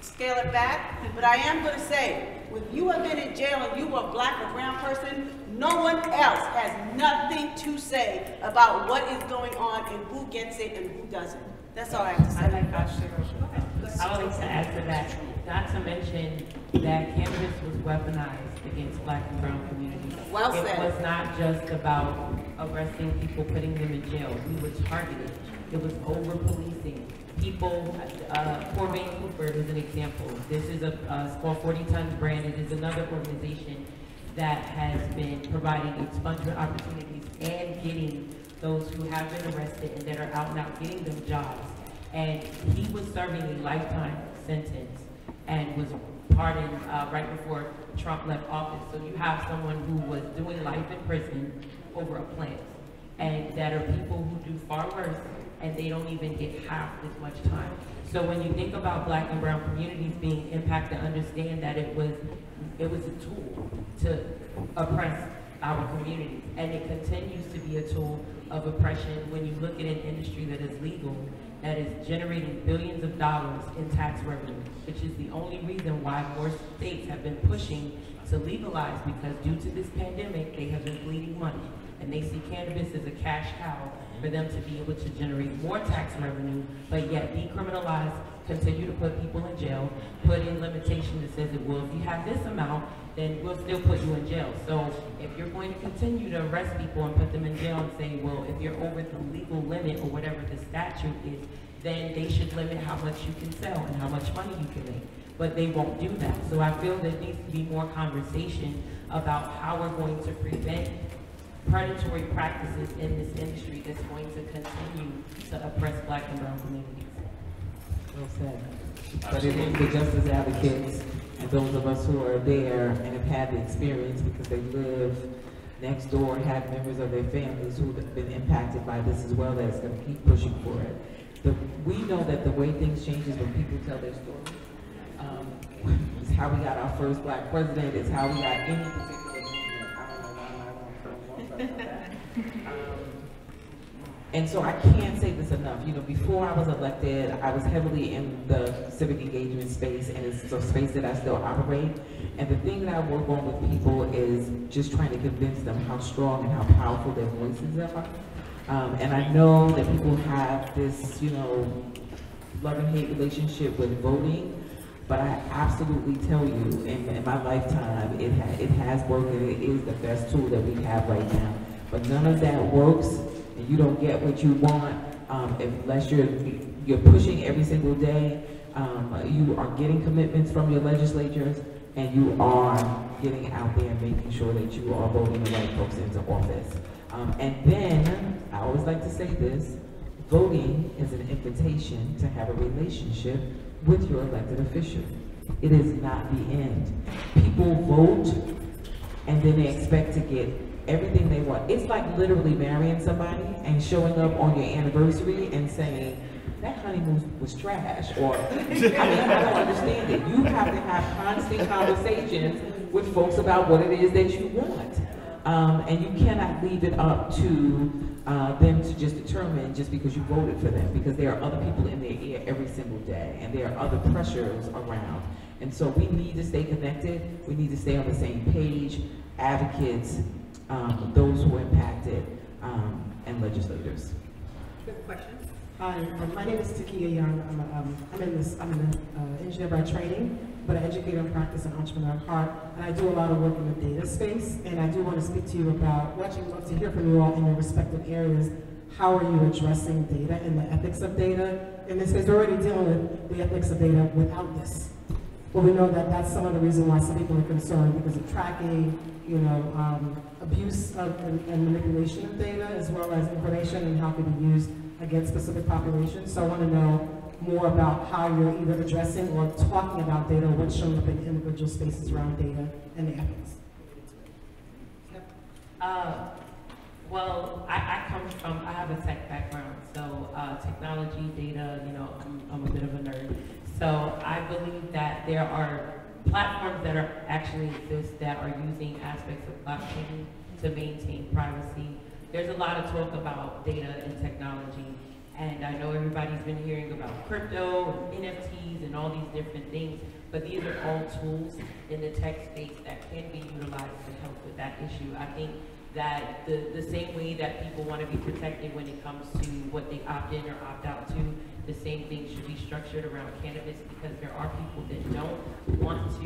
Speaker 12: scale it back. But I am gonna say, when you have been in jail and you were a black or brown person, no one else has nothing to say about what is going on and who gets it and who doesn't. That's all I have to say.
Speaker 6: I like I would like to add to that, not to mention that cannabis was weaponized against black and brown communities.
Speaker 12: Well
Speaker 6: It
Speaker 12: said.
Speaker 6: was not just about arresting people, putting them in jail. We were targeted. It was over-policing. People, uh, Corvain Cooper is an example. This is a, uh, it's called 40 Tons Brand. It is another organization that has been providing expungement opportunities and getting those who have been arrested and that are out now, getting them jobs. And he was serving a lifetime sentence and was pardoned uh, right before Trump left office. So you have someone who was doing life in prison over a plant. And that are people who do far worse and they don't even get half as much time. So when you think about black and brown communities being impacted, understand that it was, it was a tool to oppress our communities. And it continues to be a tool of oppression when you look at an industry that is legal, that is generating billions of dollars in tax revenue, which is the only reason why more states have been pushing to legalize because due to this pandemic, they have been bleeding money. And they see cannabis as a cash cow for them to be able to generate more tax revenue, but yet decriminalize, continue to put people in jail, put in limitation that says that, well, if you have this amount, then we'll still put you in jail. So if you're going to continue to arrest people and put them in jail and say, well, if you're over the legal limit or whatever the statute is, then they should limit how much you can sell and how much money you can make. But they won't do that. So I feel there needs to be more conversation about how we're going to prevent predatory practices in this industry that's going to continue to oppress black and brown communities.
Speaker 4: Well said. But it is the justice advocates and those of us who are there and have had the experience because they live next door, have members of their families who've been impacted by this as well, that's gonna keep pushing for it. The, we know that the way things change is when people tell their stories. Um, it's how we got our first black president, it's how we got any particular movement. I don't know why about that. Um, and so I can't say this enough, you know, before I was elected, I was heavily in the civic engagement space, and it's a space that I still operate. And the thing that I work on with people is just trying to convince them how strong and how powerful their voices are. Um, and I know that people have this, you know, love and hate relationship with voting, but I absolutely tell you, in, in my lifetime, it ha, it has worked and it is the best tool that we have right now. But none of that works, you don't get what you want, um, unless you're, you're pushing every single day. Um, you are getting commitments from your legislatures, and you are getting out there and making sure that you are voting the right folks into office. Um, and then, I always like to say this, voting is an invitation to have a relationship with your elected official. It is not the end. People vote, and then they expect to get everything they want. It's like literally marrying somebody and showing up on your anniversary and saying, that honeymoon was trash, or, I mean, I don't understand it. You have to have constant conversations with folks about what it is that you want. Um, and you cannot leave it up to uh, them to just determine just because you voted for them, because there are other people in their ear every single day, and there are other pressures around. And so we need to stay connected. We need to stay on the same page. Advocates, um, those who are impacted, um, and legislators.
Speaker 9: Good question.
Speaker 13: Hi, um, my name is Takia Young. I'm, a, um, I'm in this. I'm an uh, engineer by training, but an educator in practice and entrepreneur at heart. And I do a lot of work in the data space. And I do want to speak to you about what you love to hear from you all in your respective areas. How are you addressing data and the ethics of data? In this case, we're already dealing with the ethics of data without this. But we know that that's some of the reason why some people are concerned because of tracking, you know, um, abuse of, and, and manipulation of data, as well as information and how it can be used against specific populations. So I want to know more about how you're either addressing or talking about data, what's shown up in individual spaces around data and the ethics.
Speaker 6: Uh, well, I, I come from, I have a tech background, so uh, technology, data, you know, I'm, I'm a bit of a nerd. So I believe that there are platforms that are actually exist that are using aspects of blockchain to maintain privacy. There's a lot of talk about data and technology, and I know everybody's been hearing about crypto and NFTs and all these different things, but these are all tools in the tech space that can be utilized to help with that issue. I think that the, the same way that people want to be protected when it comes to what they opt in or opt out to, the same thing should be structured around cannabis because there are people that don't want to,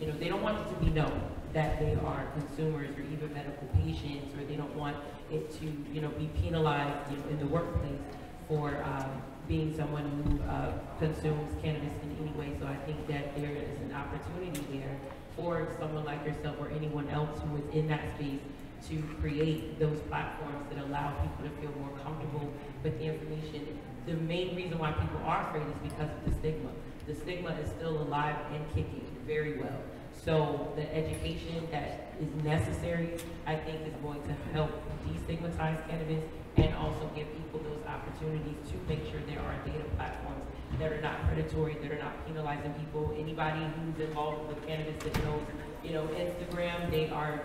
Speaker 6: you know, they don't want it to be known that they are consumers or even medical patients, or they don't want it to, you know, be penalized you know, in the workplace for um, being someone who uh, consumes cannabis in any way. So I think that there is an opportunity there for someone like yourself or anyone else who is in that space to create those platforms that allow people to feel more comfortable with the information. The main reason why people are afraid is because of the stigma. The stigma is still alive and kicking very well. So the education that is necessary, I think, is going to help destigmatize cannabis and also give people those opportunities to make sure there are data platforms that are not predatory, that are not penalizing people. Anybody who's involved with cannabis that knows, you know, Instagram, they are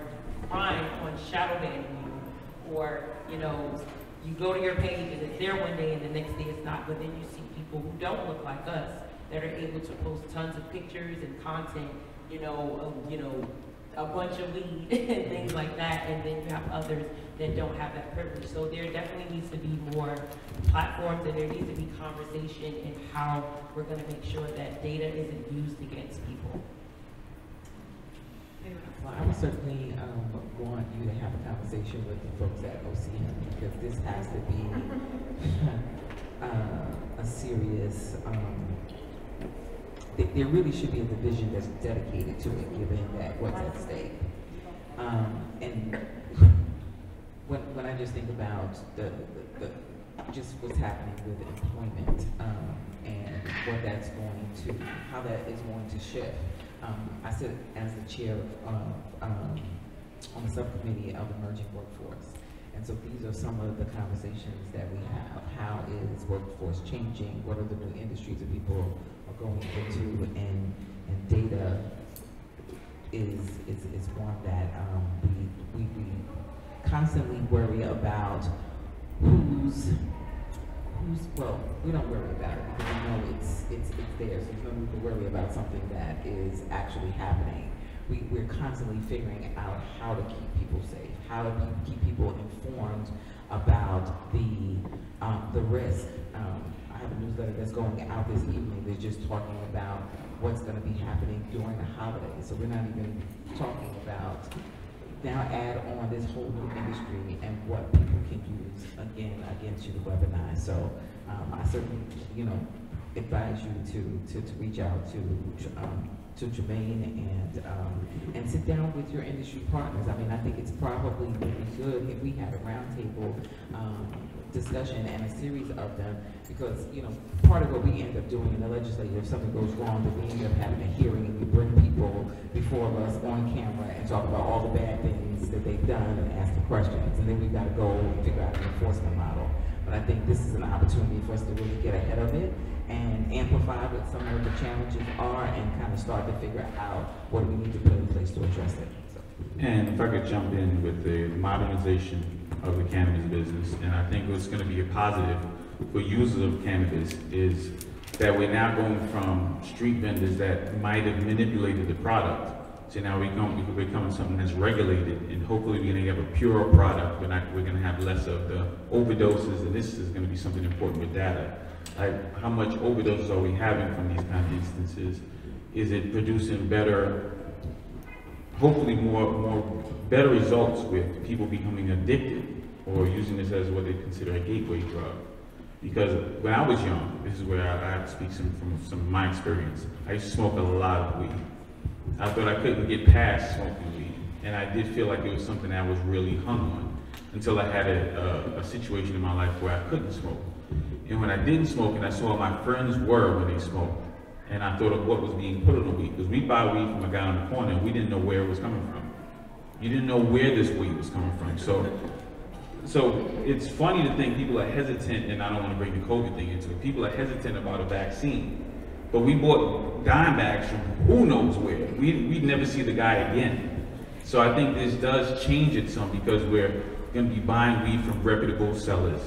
Speaker 6: prime on shadow banning you. Or, you know, you go to your page and it's there one day and the next day it's not, but then you see people who don't look like us that are able to post tons of pictures and content, you know, of, you know, a bunch of weed and things like that, and then you have others that don't have that privilege. So there definitely needs to be more platforms and there needs to be conversation in how we're gonna make sure that data isn't used against people.
Speaker 4: Well, I would certainly um, want you to have a conversation with the folks at OCM because this has to be uh, a serious. Um, th- there really should be a division that's dedicated to it, given that what's at stake. Um, and when, when I just think about the, the, the just what's happening with employment um, and what that's going to, how that is going to shift. Um, I sit as the chair of, um, on the subcommittee of emerging workforce. And so these are some of the conversations that we have. How is workforce changing? What are the new industries that people are going into? And, and data is, is, is one that um, we, we, we constantly worry about who's, well, we don't worry about it because we know it's, it's, it's there, so there's no need to worry about something that is actually happening. We, we're constantly figuring out how to keep people safe, how to keep, people informed about the, um, the risk. Um, I have a newsletter that's going out this evening, they're just talking about what's gonna be happening during the holidays. So we're not even talking about now add on this whole new industry and what people can use again against you to weaponize. So um, I certainly, you know, advise you to, to, to reach out to, um, to Tremaine and, um, and sit down with your industry partners. I mean, I think it's probably be good if we had a roundtable, um, discussion and a series of them, because, you know, part of what we end up doing in the legislature, if something goes wrong, then we end up having a hearing and we bring people before us on camera and talk about all the bad things that they've done and ask the questions, and then we've got to go and figure out an enforcement model. But I think this is an opportunity for us to really get ahead of it and amplify what some of the challenges are and kind of start to figure out what we need to put in place to address it. So.
Speaker 5: And if I could jump in with the modernization of the cannabis business, and I think what's gonna be a positive for users of cannabis is that we're now going from street vendors that might have manipulated the product to now we come, we're becoming something that's regulated, and hopefully we're gonna have a purer product, we're not, we're gonna have less of the overdoses, and this is gonna be something important with data. Like, how much overdoses are we having from these kind of instances? Is it producing better hopefully more, more better results with people becoming addicted or using this as what they consider a gateway drug. Because when I was young, this is where I, I speak some, from some of my experience. I used to smoke a lot of weed. I thought I couldn't get past smoking weed, and I did feel like it was something I was really hung on until I had a, a, a situation in my life where I couldn't smoke. And when I didn't smoke, and I saw my friends were when they smoked, and I thought of what was being put on the weed. Because we buy weed from a guy on the corner, and we didn't know where it was coming from. You didn't know where this weed was coming from. So, so it's funny to think people are hesitant, and I don't want to bring the COVID thing into it. People are hesitant about a vaccine, but we bought dime bags from who knows where. We we'd never see the guy again. So I think this does change it some because we're going to be buying weed from reputable sellers,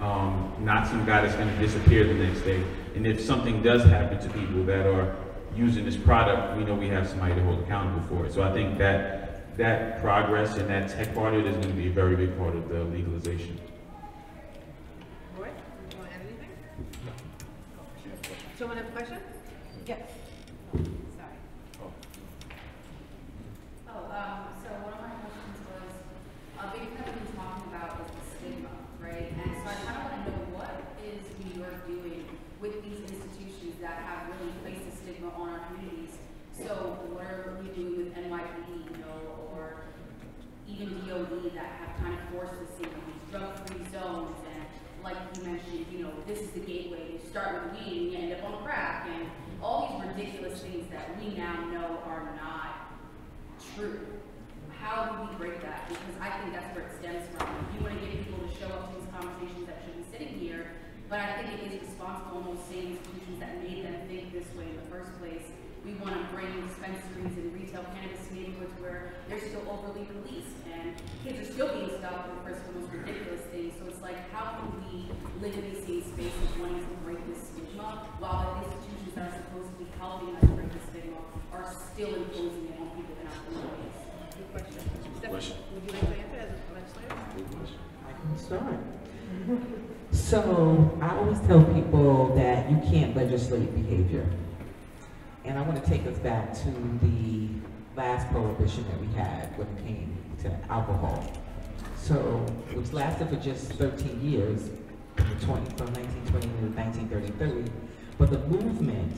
Speaker 5: um, not some guy that's going to disappear the next day. And if something does happen to people that are using this product, we know we have somebody to hold accountable for it. So I think that that progress and that tech part of it is going to be a very big part of the legalization.
Speaker 9: Roy, you want to add anything? No. Someone have a question? Yes. Sorry.
Speaker 11: Oh, um, so one of my questions was, a big thing we've been talking about is the stigma, right? And so I kind of want to know what is New York doing with these institutions that have really placed a stigma on our communities? So what are we doing with NYPD, you know, or even DOD that have kind of forced us into these drug-free zones and like you mentioned, you know, this is the gateway, you start with weed and you end up on crack and all these ridiculous things that we now know are not true. How do we break that? Because I think that's where it stems from. You want to get people to show up to these conversations that should be sitting here, but I think it is responsible on those same institutions that made them think this way in the first place. We want to bring dispensaries and retail cannabis neighborhoods where they're still overly policed and kids are still being stopped for the most ridiculous things. So it's like, how can we live in these same spaces wanting to break this stigma while the institutions that are supposed to be helping us break the stigma are still imposing it on people in our communities?
Speaker 9: Good question. Stefanie, would you like to answer as a legislator?
Speaker 4: I can start. So I always tell people that you can't legislate behavior. And I want to take us back to the last prohibition that we had when it came to alcohol. So, which lasted for just 13 years, from, 20, from 1920 to 1933. But the movement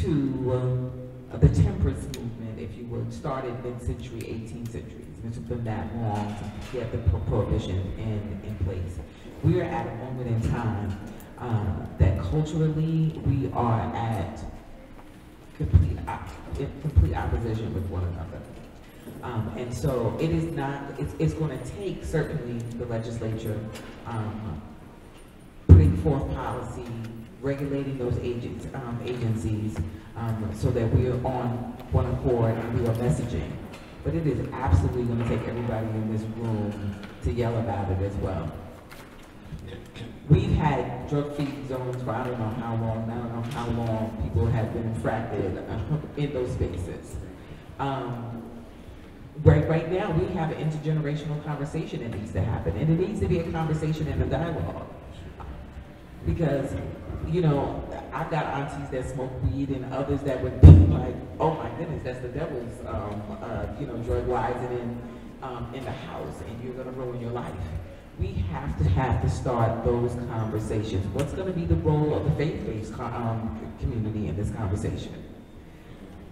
Speaker 4: to uh, the temperance movement, if you would, started mid-century, 18th century. It took them that long to get the prohibition in, in place. We are at a moment in time uh, that culturally we are at complete, op- complete opposition with one another. Um, and so it is not, it's, it's going to take certainly the legislature um, putting forth policy, regulating those agents, um, agencies, um, so that we are on one accord and we are messaging. But it is absolutely going to take everybody in this room to yell about it as well. We've had drug-free zones for I don't know how long, I don't know how long people have been infracted uh, in those spaces. Um, right, right now, we have an intergenerational conversation that needs to happen, and it needs to be a conversation and a dialogue. Because, you know, I've got aunties that smoke weed and others that would be like, oh my goodness, that's the devil's, um, uh, you know, drug wise and in, um, in the house and you're gonna ruin your life. We have to have to start those conversations. What's gonna be the role of the faith-based, um, community in this conversation?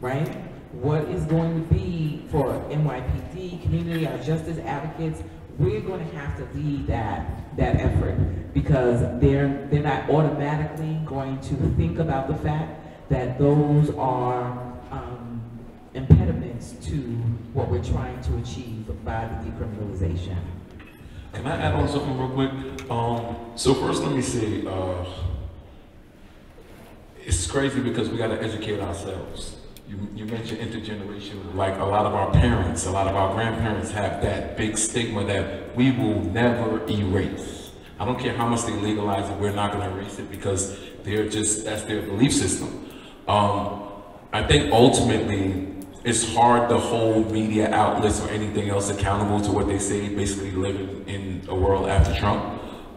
Speaker 4: Right? What is going to be for NYPD, community, our justice advocates, we're going to have to lead that, that effort because they're, they're not automatically going to think about the fact that those are um, impediments to what we're trying to achieve by the decriminalization.
Speaker 10: Can I add on something real quick? Um, so first, let me say, uh, it's crazy because we got to educate ourselves. You, you mentioned intergenerational, like a lot of our parents, a lot of our grandparents have that big stigma that we will never erase. I don't care how much they legalize it, we're not going to erase it because they're just, that's their belief system. Um, I think ultimately it's hard to hold media outlets or anything else accountable to what they say, basically living in a world after Trump.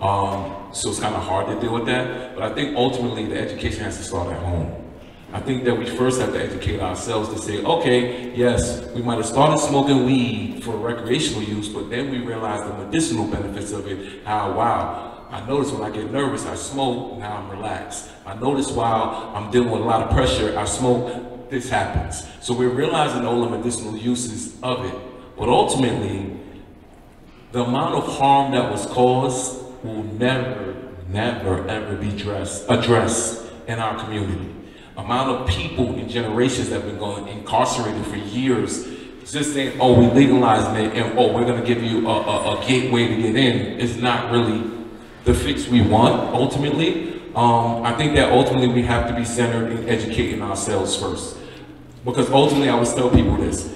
Speaker 10: Um, so it's kind of hard to deal with that. But I think ultimately the education has to start at home. I think that we first have to educate ourselves to say, okay, yes, we might have started smoking weed for recreational use, but then we realized the medicinal benefits of it. How, wow, I notice when I get nervous, I smoke, now I'm relaxed. I notice while I'm dealing with a lot of pressure, I smoke, this happens. So we're realizing all the medicinal uses of it. But ultimately, the amount of harm that was caused will never, never, ever be dressed, addressed in our community. Amount of people in generations that have been going incarcerated for years, just saying, oh, we legalizing it and oh, we're gonna give you a, a, a gateway to get in is not really the fix we want ultimately. Um, I think that ultimately we have to be centered in educating ourselves first. Because ultimately I always tell people this,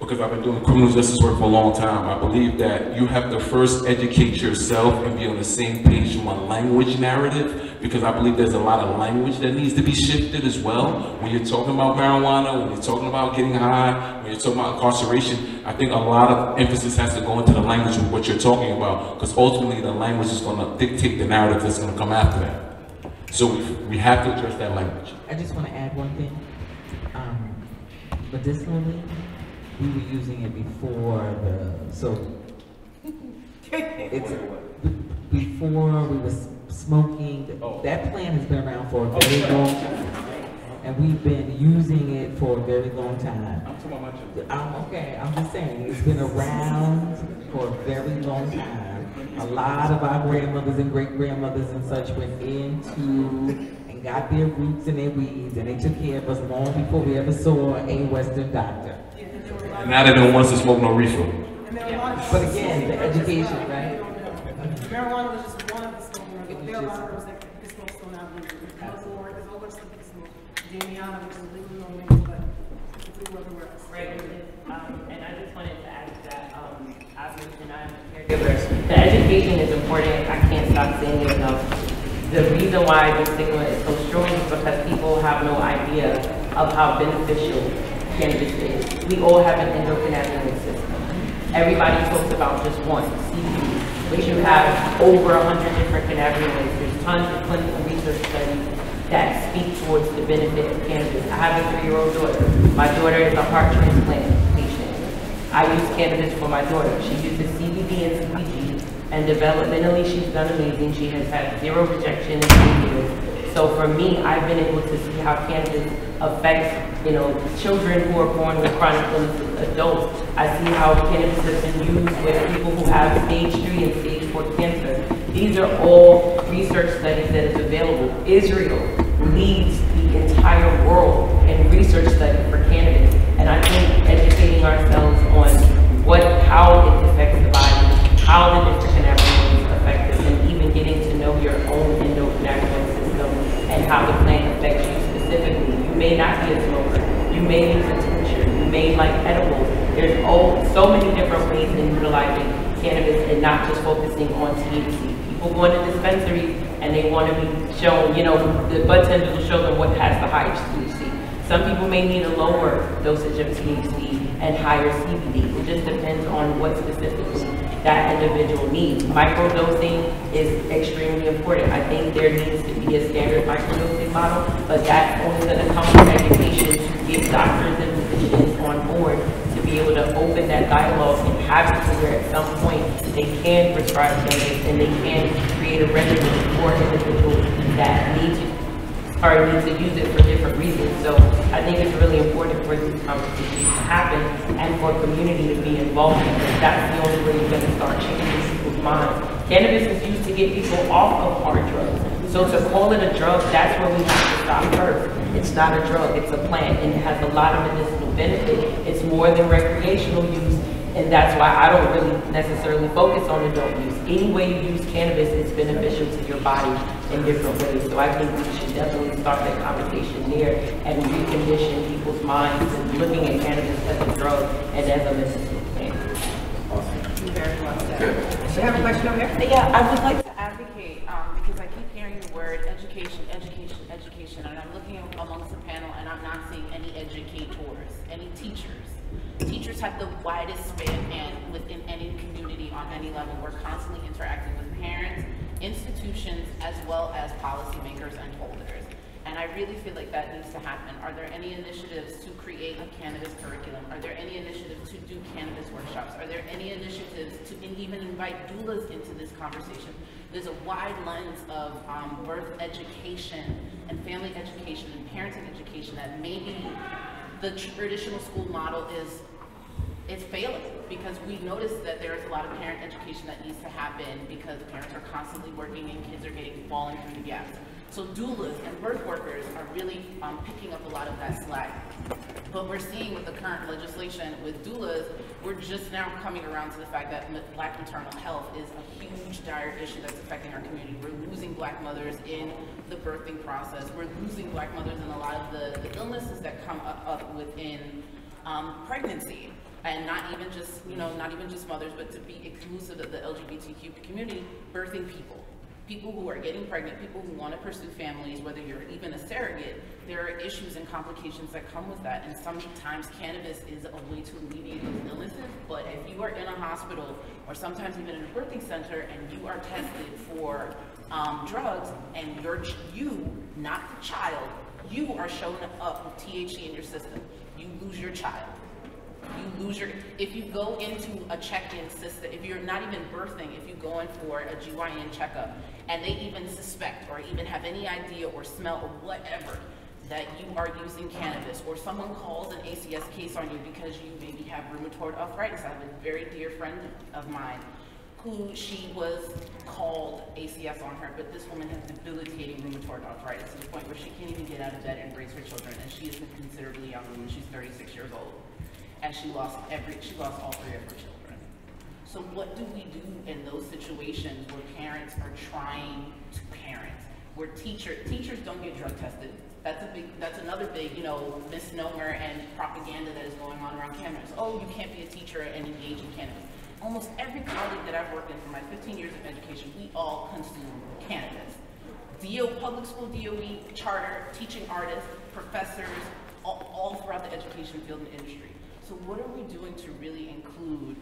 Speaker 10: because I've been doing criminal justice work for a long time, I believe that you have to first educate yourself and be on the same page from a language narrative, because I believe there's a lot of language that needs to be shifted as well. When you're talking about marijuana, when you're talking about getting high, when you're talking about incarceration, I think a lot of emphasis has to go into the language of what you're talking about, because ultimately the language is going to dictate the narrative that's going to come after that. So we, we have to address that language.
Speaker 4: I just want to add one thing. Um, medicinally, we were using it before the, so it's before we were smoking. That plant has been around for a very long time. And we've been using it for a very long time.
Speaker 10: I'm talking about.
Speaker 4: I'm okay, I'm just saying, it's been around for a very long time. A lot of our grandmothers and great grandmothers and such went into got their roots and their weeds, and they took care of us long before we ever saw a Western doctor.
Speaker 10: And now they don't want us to smoke no reefer.
Speaker 1: And marijuana.
Speaker 4: But again, the education, right?
Speaker 1: Marijuana was just one of the smoking, but there are a lot of herbs that can smoke still now. There's more, there's a whole bunch of stuff you can smoke. Damiana, which is legal in Maine, but it's legal everywhere else.
Speaker 6: Right, um, and I just wanted to add to that, um, obviously, I'm a caregiver. The education is important, I can't stop saying it enough. The reason why the stigma is so strong is because people have no idea of how beneficial cannabis is. We all have an endocannabinoid system. Everybody talks about just one, CBD, but you have over a hundred different cannabinoids. There's tons of clinical research studies that speak towards the benefit of cannabis. I have a three-year-old daughter. My daughter is a heart transplant patient. I use cannabis for my daughter. She uses CBD and CBG, and developmentally, she's done amazing. She has had zero rejection in years. So for me, I've been able to see how cannabis affects, you know, children who are born with chronic illnesses, adults. I see how cannabis has been used with people who have stage three and stage four cancer. These are all research studies that is available. Israel leads the entire world in research study for cannabis. And I think educating ourselves on what, how it affects the body, how the different cannabinoids affect us, and even getting to know your own endocannabinoid system and how the plant affects you specifically. You may not be a smoker. You may use a tincture. You may like edibles. There's all, so many different ways in utilizing cannabis and not just focusing on THC. People go into dispensaries and they want to be shown, you know, the bud tenders will show them what has the highest THC. Some people may need a lower dosage of THC and higher CBD. It just depends on what specifically that individual needs. Microdosing is extremely important. I think there needs to be a standard microdosing model, but that's only gonna come with education to get doctors and physicians on board to be able to open that dialogue and have it to where at some point they can prescribe cannabis and they can create a regimen for individuals that need to or need to use it for different reasons. So I think it's really important for these conversations to happen and for community to be involved because that's the only way you're gonna start changing people's minds. Cannabis is used to get people off of hard drugs. So to call it a drug, that's where we have to stop first. It's not a drug, it's a plant and it has a lot of medicinal benefit. It's more than recreational use and that's why I don't really necessarily focus on adult use. Any way you use cannabis is beneficial to your body in different ways. So I think we should definitely start that conversation there and recondition people's minds and looking at cannabis as a drug and as a medicinal plant.
Speaker 9: Very well said. We have a question over here?
Speaker 14: Yeah, I would like to advocate, um, because I keep hearing the word education, education, education, and I'm looking amongst the panel and I'm not seeing any educators, any teachers. Teachers have the widest span and within any community on any level. We're constantly interacting with parents, institutions, as well as policymakers and holders. And I really feel like that needs to happen. Are there any initiatives to create a cannabis curriculum? Are there any initiatives to do cannabis workshops? Are there any initiatives to even invite doulas into this conversation? There's a wide lens of um, birth education and family education and parenting education that maybe the traditional school model is it's failing because we noticed that there's a lot of parent education that needs to happen because parents are constantly working and kids are getting falling through the gaps. So doulas and birth workers are really um, picking up a lot of that slack. But we're seeing with the current legislation with doulas, we're just now coming around to the fact that black maternal health is a huge dire issue that's affecting our community. We're losing black mothers in the birthing process. We're losing black mothers in a lot of the, the illnesses that come up, up within um, pregnancy. And not even just, you know, not even just mothers, but to be exclusive of the LGBTQ community, birthing people. People who are getting pregnant, people who want to pursue families, whether you're even a surrogate, there are issues and complications that come with that. And sometimes cannabis is a way to alleviate those illnesses. But if you are in a hospital or sometimes even in a birthing center and you are tested for um, drugs and you're you, not the child, you are showing up with THC in your system, you lose your child you lose your, if you go into a check-in system, if you're not even birthing, if you go in for a GYN checkup, and they even suspect or even have any idea or smell or whatever that you are using cannabis, or someone calls an ACS case on you because you maybe have rheumatoid arthritis. I have a very dear friend of mine who she was called ACS on her, but this woman has debilitating rheumatoid arthritis to the point where she can't even get out of bed and raise her children, and she is a considerably young woman. She's 36 years old and she lost every, she lost all three of her children. So what do we do in those situations where parents are trying to parent? Where teacher, teachers don't get drug tested. That's a big, that's another big, you know, misnomer and propaganda that is going on around cannabis. Oh, you can't be a teacher and engage in cannabis. Almost every colleague that I've worked in for my 15 years of education, we all consume cannabis. DO, public school DOE, charter, teaching artists, professors, all, all throughout the education field and industry. So what are we doing to really include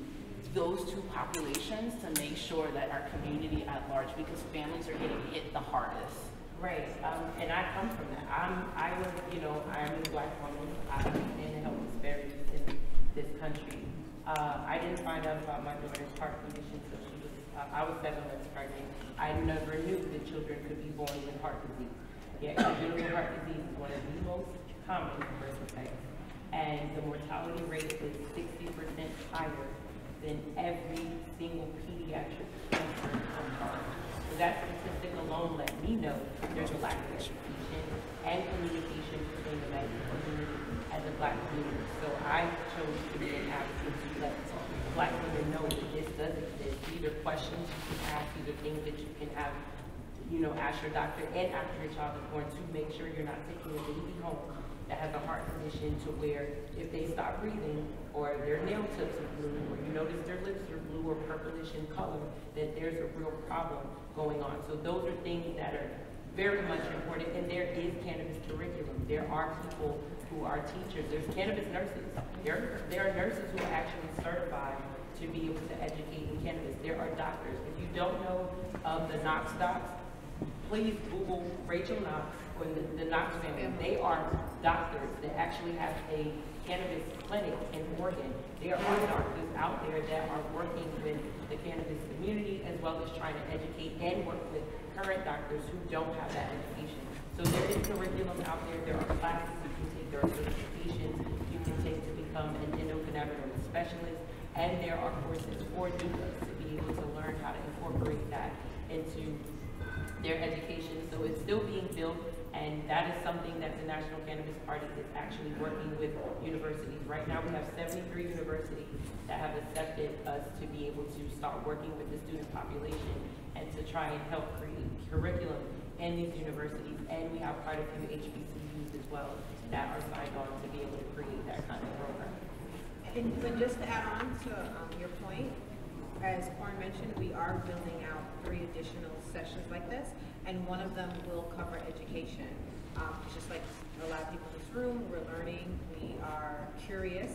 Speaker 14: those two populations to make sure that our community at large, because families are getting hit the hardest?
Speaker 6: Right, um, and I come from that. I'm, I was, you know, I'm a black woman. I understand the health disparities in this country. Uh, I didn't find out about my daughter's heart condition until she was, uh, I was seven months pregnant. I never knew that children could be born with heart disease. Yet congenital heart disease is one of the most common birth defects and the mortality rate is sixty percent higher than every single pediatric cancer combined. So that statistic alone let me know there's a lack of education and communication between the medical community and the black community. So I chose to be an advocate to let black women know that this does exist. These are questions you can ask, these are things that you can have, you know, ask your doctor and after your child is born to make sure you're not taking a baby home that has a heart condition to where if they stop breathing or their nail tips are blue or you notice their lips are blue or purplish in color, that there's a real problem going on. So those are things that are very much important and there is cannabis curriculum. There are people who are teachers. There's cannabis nurses. There, there are nurses who are actually certified to to be able to educate in cannabis. There are doctors. If you don't know of the Knox docs, please Google Rachel Knox or the, the Knox family. They are doctors that actually have a cannabis clinic in Oregon. There are doctors out there that are working with the cannabis community as well as trying to educate and work with current doctors who don't have that education. So there is curriculum out there, there are classes you can take, there are certifications you can take to become an endocannabinoid specialist, and there are courses for doulas to be able to learn how to incorporate that into their education. So it's still being built, and that is something that the National Cannabis Party is actually working with universities. Right now, we have 73 universities that have accepted us to be able to start working with the student population and to try and help create curriculum in these universities. And we have quite a few HBCUs as well that are signed on to be able to create that kind of program.
Speaker 9: And but just to add on to um, your point, as Warren mentioned, we are building out three additional sessions like this, and one of them will cover education. Um, just like a lot of people in this room, we're learning, we are curious,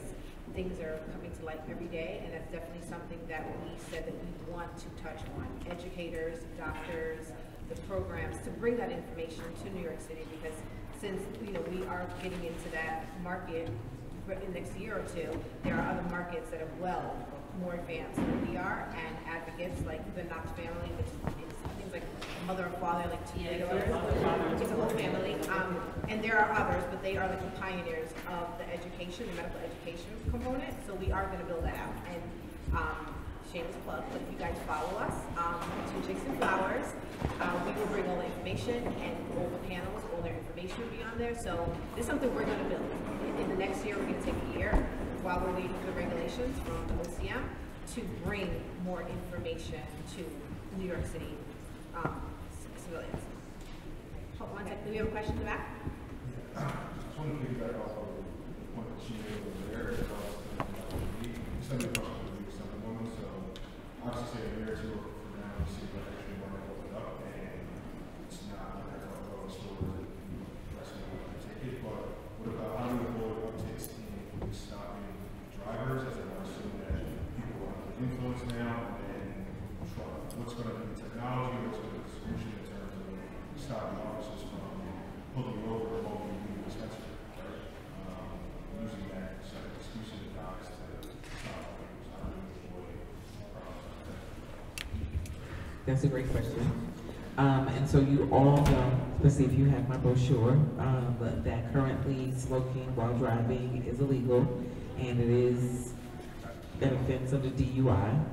Speaker 9: things are coming to light every day, and that's definitely something that we said that we want to touch on. Educators, doctors, the programs, to bring that information to New York City, because since, you know, we are getting into that market for the next year or two, there are other markets that are well more advanced than we are, and advocates like the Knox family, which mother and father, like daughters.
Speaker 6: it's a whole family.
Speaker 9: Um, and there are others, but they are like the pioneers of the education, the medical education component, so we are gonna build that out. And, um, shameless plug, but if you guys follow us, um, Chicks and Flowers, uh, we will bring all the information and all the panels, all their information will be on there, so this is something we're gonna build. In, in the next year, we're gonna take a year, while we're waiting for the regulations from the OCM, to bring more information to New York City, um, civilians. Hold on, one second. do we have a question in the back?
Speaker 15: Just want to piggyback off of the she made over there, as well as the, to the Assembly woman, so obviously say a year or two from now, we see what actually want to open up, and it's not like a row of stores of the take it, but what about how do we avoid upticks in stopping drivers, as I would assume that people are under influence now, from over right? Um, using that to?
Speaker 4: That's a great question. Um, and so you all know, let's see if you have my brochure, um, that currently smoking while driving is illegal and it is an offense under DUI.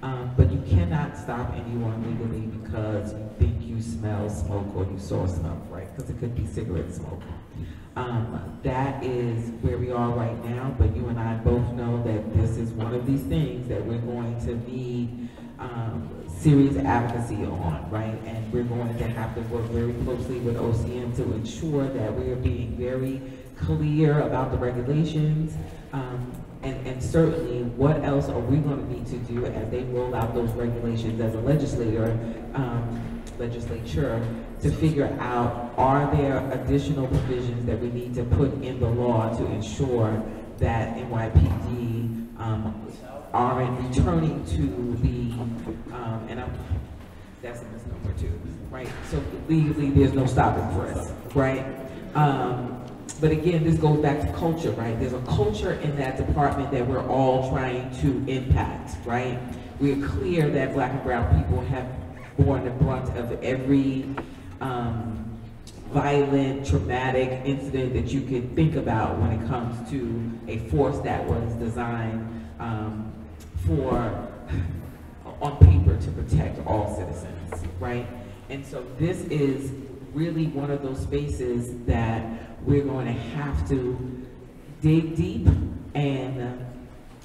Speaker 4: Um, but you cannot stop anyone legally because you think you smell smoke or you saw smoke, right? Because it could be cigarette smoke. Um, that is where we are right now, but you and I both know that this is one of these things that we're going to need um, serious advocacy on, right? And we're going to have to work very closely with OCM to ensure that we are being very clear about the regulations. Um, and, and certainly, what else are we going to need to do as they roll out those regulations as a legislator, um, legislature, to figure out, are there additional provisions that we need to put in the law to ensure that NYPD um, aren't returning to the, um, and I'm, that's a misnomer too, right? So legally, there's no stopping for us, right? Um, but again, this goes back to culture, right? There's a culture in that department that we're all trying to impact, right? We're clear that black and brown people have borne the brunt of every um, violent, traumatic incident that you could think about when it comes to a force that was designed um, for, on paper, to protect all citizens, right? And so this is really one of those spaces that we're going to have to dig deep and,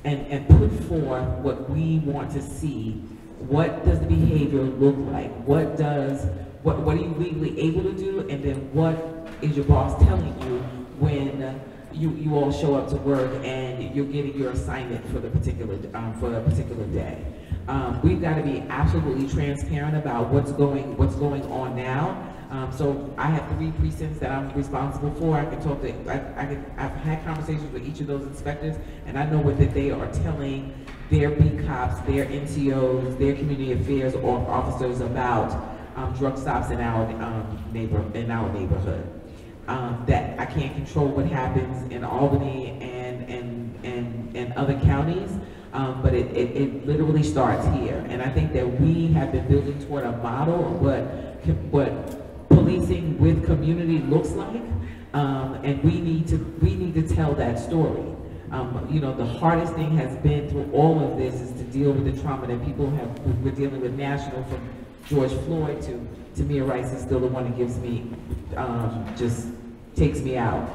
Speaker 4: and, and put forth what we want to see. What does the behavior look like? What does, what, what are you legally able to do? And then what is your boss telling you when you, you all show up to work and you're getting your assignment for the particular, um, for a particular day? Um, we've got to be absolutely transparent about what's going, what's going on now Um, so I have three precincts that I'm responsible for. I can talk to, I, I can, I've had conversations with each of those inspectors, and I know what that they are telling their beat cops, their NCOs, their community affairs officers about, um, drug stops in our, um, neighbor, in our neighborhood. Um, that I can't control what happens in Albany and, and, and, and other counties, um, but it, it, it literally starts here. And I think that we have been building toward a model of what, what policing with community looks like. Um, and we need to, we need to tell that story. Um, you know, the hardest thing has been through all of this is to deal with the trauma that people have, we're dealing with national from George Floyd to Tamir Rice is still the one that gives me, um, just takes me out.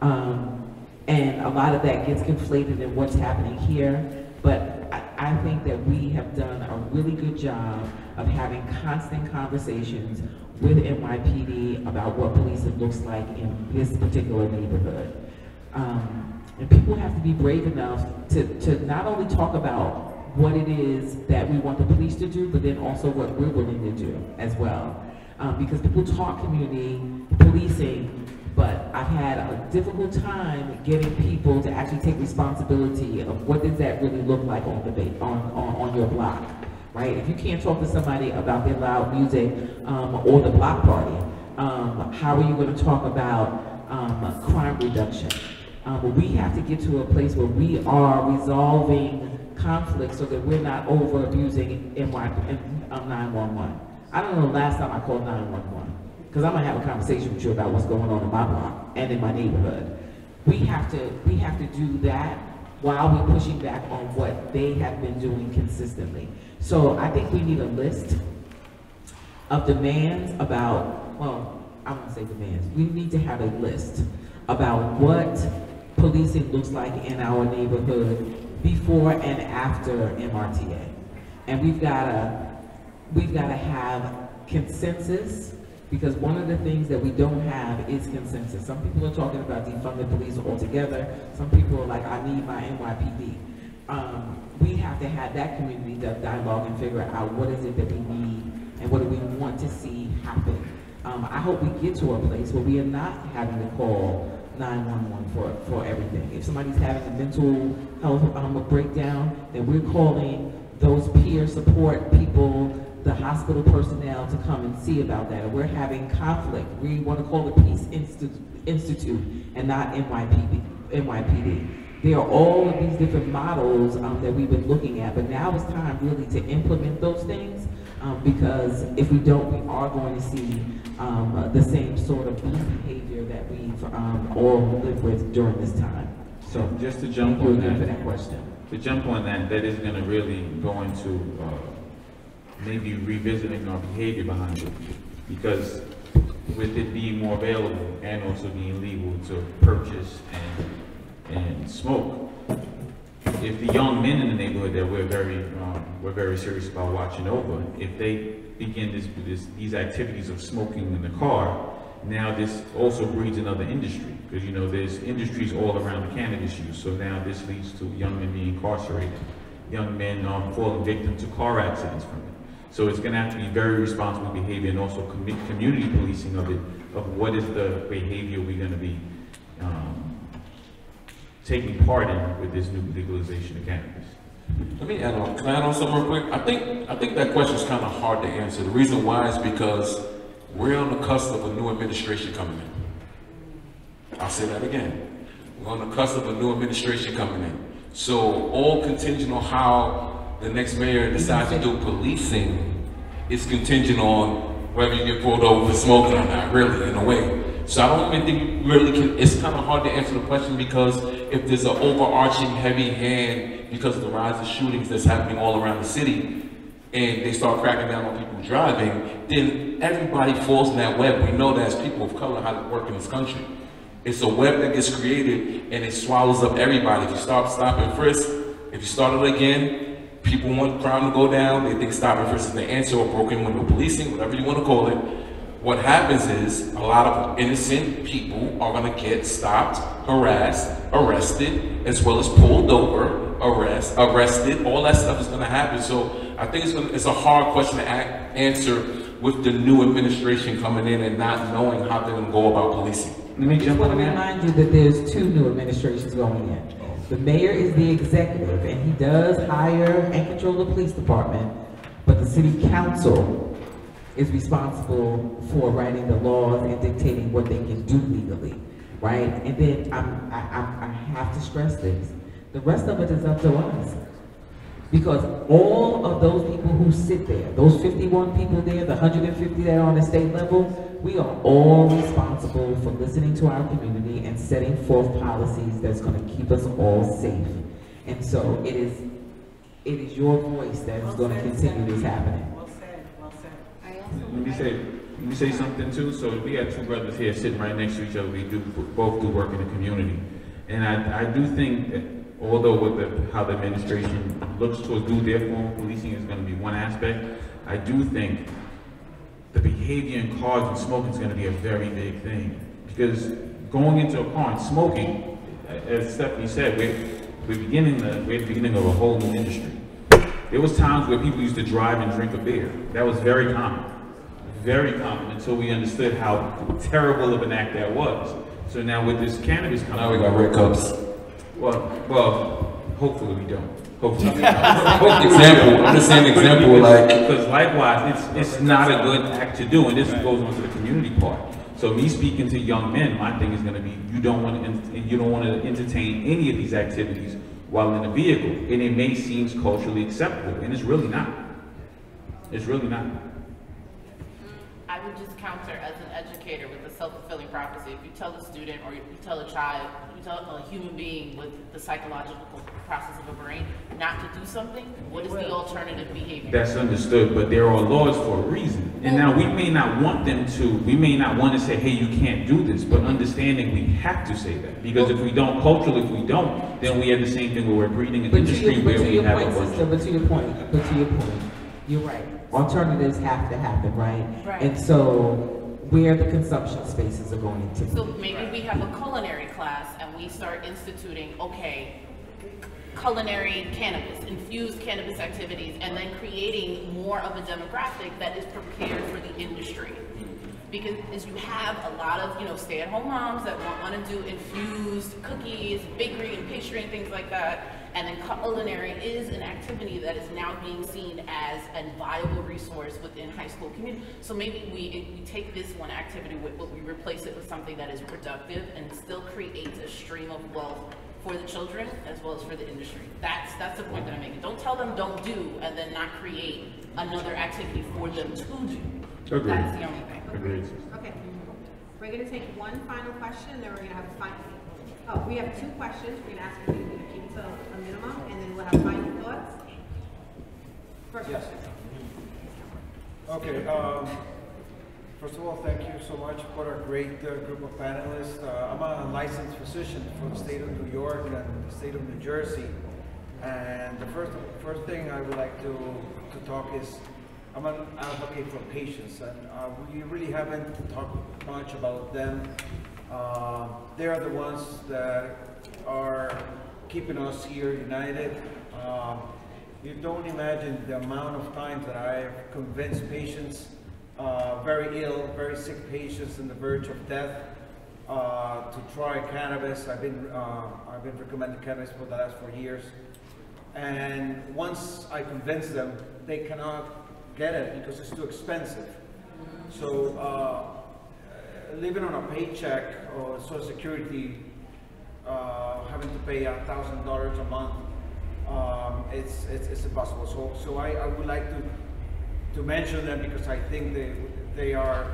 Speaker 4: Um, and a lot of that gets conflated in what's happening here, but I, I think that we have done a really good job of having constant conversations with NYPD about what policing looks like in this particular neighborhood. Um, and people have to be brave enough to, to not only talk about what it is that we want the police to do, but then also what we're willing to do as well. Um, because people talk community policing, but I've had a difficult time getting people to actually take responsibility of what does that really look like on the on, on, on your block, right? If you can't talk to somebody about their loud music um, or the block party, um, how are you going to talk about um, crime reduction? Um, we have to get to a place where we are resolving conflicts so that we're not over abusing NY, um, 911. I don't know the last time I called 911 because I'm gonna have a conversation with you about what's going on in my block and in my neighborhood. We have to we have to do that while we're pushing back on what they have been doing consistently. So I think we need a list of demands about, well, I won't say demands, we need to have a list about what policing looks like in our neighborhood before and after MRTA. And we've gotta, we've gotta have consensus, because one of the things that we don't have is consensus. Some people are talking about defunding police altogether, some people are like, I need my NYPD. Um, we have to have that community di- dialogue and figure out what is it that we need and what do we want to see happen. Um, I hope we get to a place where we are not having to call 911 for, for everything. If somebody's having a mental health um, breakdown, then we're calling those peer support people, the hospital personnel to come and see about that. If we're having conflict, we want to call the Peace Institute, Institute and not NYPD. NYPD. There are all of these different models um, that we've been looking at, but now it's time really to implement those things um, because if we don't, we are going to see um, uh, the same sort of behavior that we've um, all lived with during this time. So
Speaker 5: Just to jump on that.
Speaker 4: that question.
Speaker 5: To jump on that, that is gonna really go into, uh, maybe revisiting our behavior behind it. Because with it being more available and also being legal to purchase and, and smoke, if the young men in the neighborhood that we're very, um, we're very serious about watching over, if they begin this, this, these activities of smoking in the car, now this also breeds another industry, because you know, there's industries all around the cannabis use, so now this leads to young men being incarcerated, young men, um, falling victim to car accidents from it. So it's gonna have to be very responsible behavior and also community policing of it, of what is the behavior we're gonna be, um, taking part in with this new legalization of cannabis.
Speaker 10: Let me add on, can I add on something real quick? I think, I think that question is kind of hard to answer. The reason why is because we're on the cusp of a new administration coming in. I'll say that again. We're on the cusp of a new administration coming in. So all contingent on how the next mayor decides to do policing is contingent on whether you get pulled over for smoking or not, really, in a way. So I don't even think really can, it's kind of hard to answer the question because if there's an overarching heavy hand because of the rise of shootings that's happening all around the city, and they start cracking down on people driving, then everybody falls in that web. We know that as people of color how to work in this country. It's a web that gets created and it swallows up everybody. If you stop, stop and frisk, if you start it again, people want crime to go down. They think stop and frisk is the answer or broken window policing, whatever you want to call it. What happens is a lot of innocent people are going to get stopped, harassed, arrested, as well as pulled over, arrest, arrested. All that stuff is going to happen. So I think it's, gonna, it's a hard question to a- answer with the new administration coming in and not knowing how they're gonna go about policing.
Speaker 5: Let me
Speaker 4: Just
Speaker 5: jump
Speaker 4: want
Speaker 5: on
Speaker 4: to
Speaker 5: that.
Speaker 4: remind you that there's two new administrations going in. The mayor is the executive, and he does hire and control the police department, but the city council is responsible for writing the laws and dictating what they can do legally, right? And then I'm, I, I, I have to stress this, the rest of it is up to us. Because all of those people who sit there, those fifty-one people there, the hundred and fifty that are on the state level, we are all responsible for listening to our community and setting forth policies that's gonna keep us all safe. And so it is, it is your voice that is gonna continue this happening.
Speaker 1: Well said, well said.
Speaker 7: I also
Speaker 5: Let me say, let me say something too. So we have two brothers here sitting right next to each other. We do, both do work in the community. And I, I do think that although with the, how the administration looks towards do their form policing is gonna be one aspect, I do think the behavior in cars and smoking is gonna be a very big thing. Because going into a car and smoking, as Stefanie said, we're, we're beginning the, we're beginning of a whole new industry. There was times where people used to drive and drink a beer. That was very common. Very common until we understood how terrible of an act that was. So now with this cannabis coming.
Speaker 10: Now we got red cups.
Speaker 5: Well, well, hopefully we don't. Hopefully.
Speaker 10: Example, I'm just saying example, like-
Speaker 5: Because likewise, it's, it's not a good act to do, and this goes on to the community part. So me speaking to young men, my thing is gonna be, you don't wanna, you don't wanna entertain any of these activities while in a vehicle, and it may seem culturally acceptable, and it's really not. It's really not.
Speaker 14: I would just counter as an educator with a self-fulfilling prophecy. If you tell a student or you tell a child, you tell a human being with the psychological process of a brain not to do something, what is the alternative behavior?
Speaker 5: That's understood, but there are laws for a reason. And now we may not want them to, we may not want to say, hey, you can't do this, but understanding we have to say that. Because if we don't, culturally, if we don't, then we have the same thing where we're breeding an
Speaker 4: But to
Speaker 5: industry
Speaker 4: your, but
Speaker 5: where
Speaker 4: to
Speaker 5: we
Speaker 4: your
Speaker 5: have a
Speaker 4: point,
Speaker 5: bunch
Speaker 4: sister,
Speaker 5: of.
Speaker 4: but to your point, but to your point, you're right. Alternatives have to happen, right?
Speaker 14: Right.
Speaker 4: And so where the consumption spaces are going to
Speaker 14: So
Speaker 4: be.
Speaker 14: maybe we have a culinary class and we start instituting, okay, culinary cannabis, infused cannabis activities, and then creating more of a demographic that is prepared for the industry. Because as you have a lot of, you know, stay-at-home moms that want, want to do infused cookies, bakery and pastry and things like that, and then culinary is an activity that is now being seen as a viable resource within high school community. So maybe we, we take this one activity, with- but we replace it with something that is productive and still creates a stream of wealth for the children as well as for the industry. That's, that's the point that I'm making. Don't tell them don't do and then not create another activity for them to do.
Speaker 5: Agreed.
Speaker 14: That's the only thing.
Speaker 5: Agreed.
Speaker 9: Okay, we're gonna take one final question, and then we're gonna have a final, oh, we have two questions, we're gonna ask you to a minimum, and then we'll have final thoughts. First
Speaker 16: Yes. Okay, um, first of all, thank you so much for a great uh, group of panelists. Uh, I'm a licensed physician for the state of New York and the state of New Jersey. And the first, first thing I would like to, to talk is, I'm an advocate for patients, and uh, we really haven't talked much about them. Uh, they are the ones that are keeping us here united. Um, you don't imagine the amount of times that I've convinced patients, uh, very ill, very sick patients on the verge of death, uh, to try cannabis. I've been, uh, I've been recommending cannabis for the last four years. And once I convince them, they cannot get it because it's too expensive. So uh, living on a paycheck or Social Security, uh, having to pay a thousand dollars a month, um, it's, it's, it's impossible. So, so I, I would like to, to mention them because I think they, they are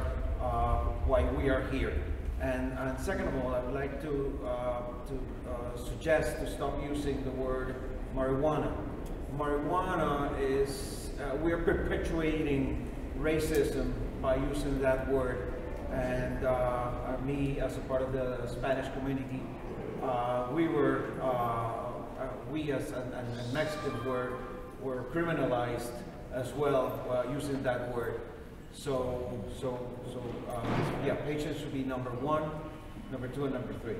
Speaker 16: uh, why we are here. And, and second of all, I would like to, uh, to uh, suggest to stop using the word marijuana. Marijuana is, uh, we're perpetuating racism by using that word. And uh, me, as a part of the Spanish community, we were, uh, uh, we as and, and Mexicans were, were criminalized as well uh, using that word. So, so, so, uh, yeah, patients should be number one, number two, and number three.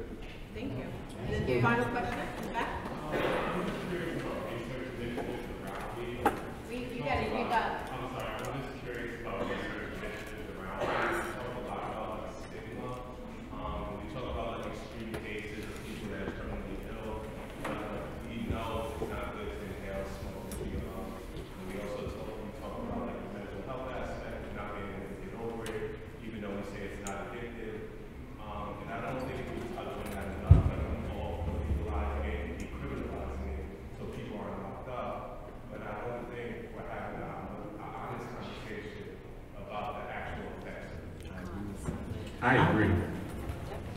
Speaker 9: Thank you. And then the final question, in the back?
Speaker 11: We, you got it, you got it.
Speaker 5: I agree.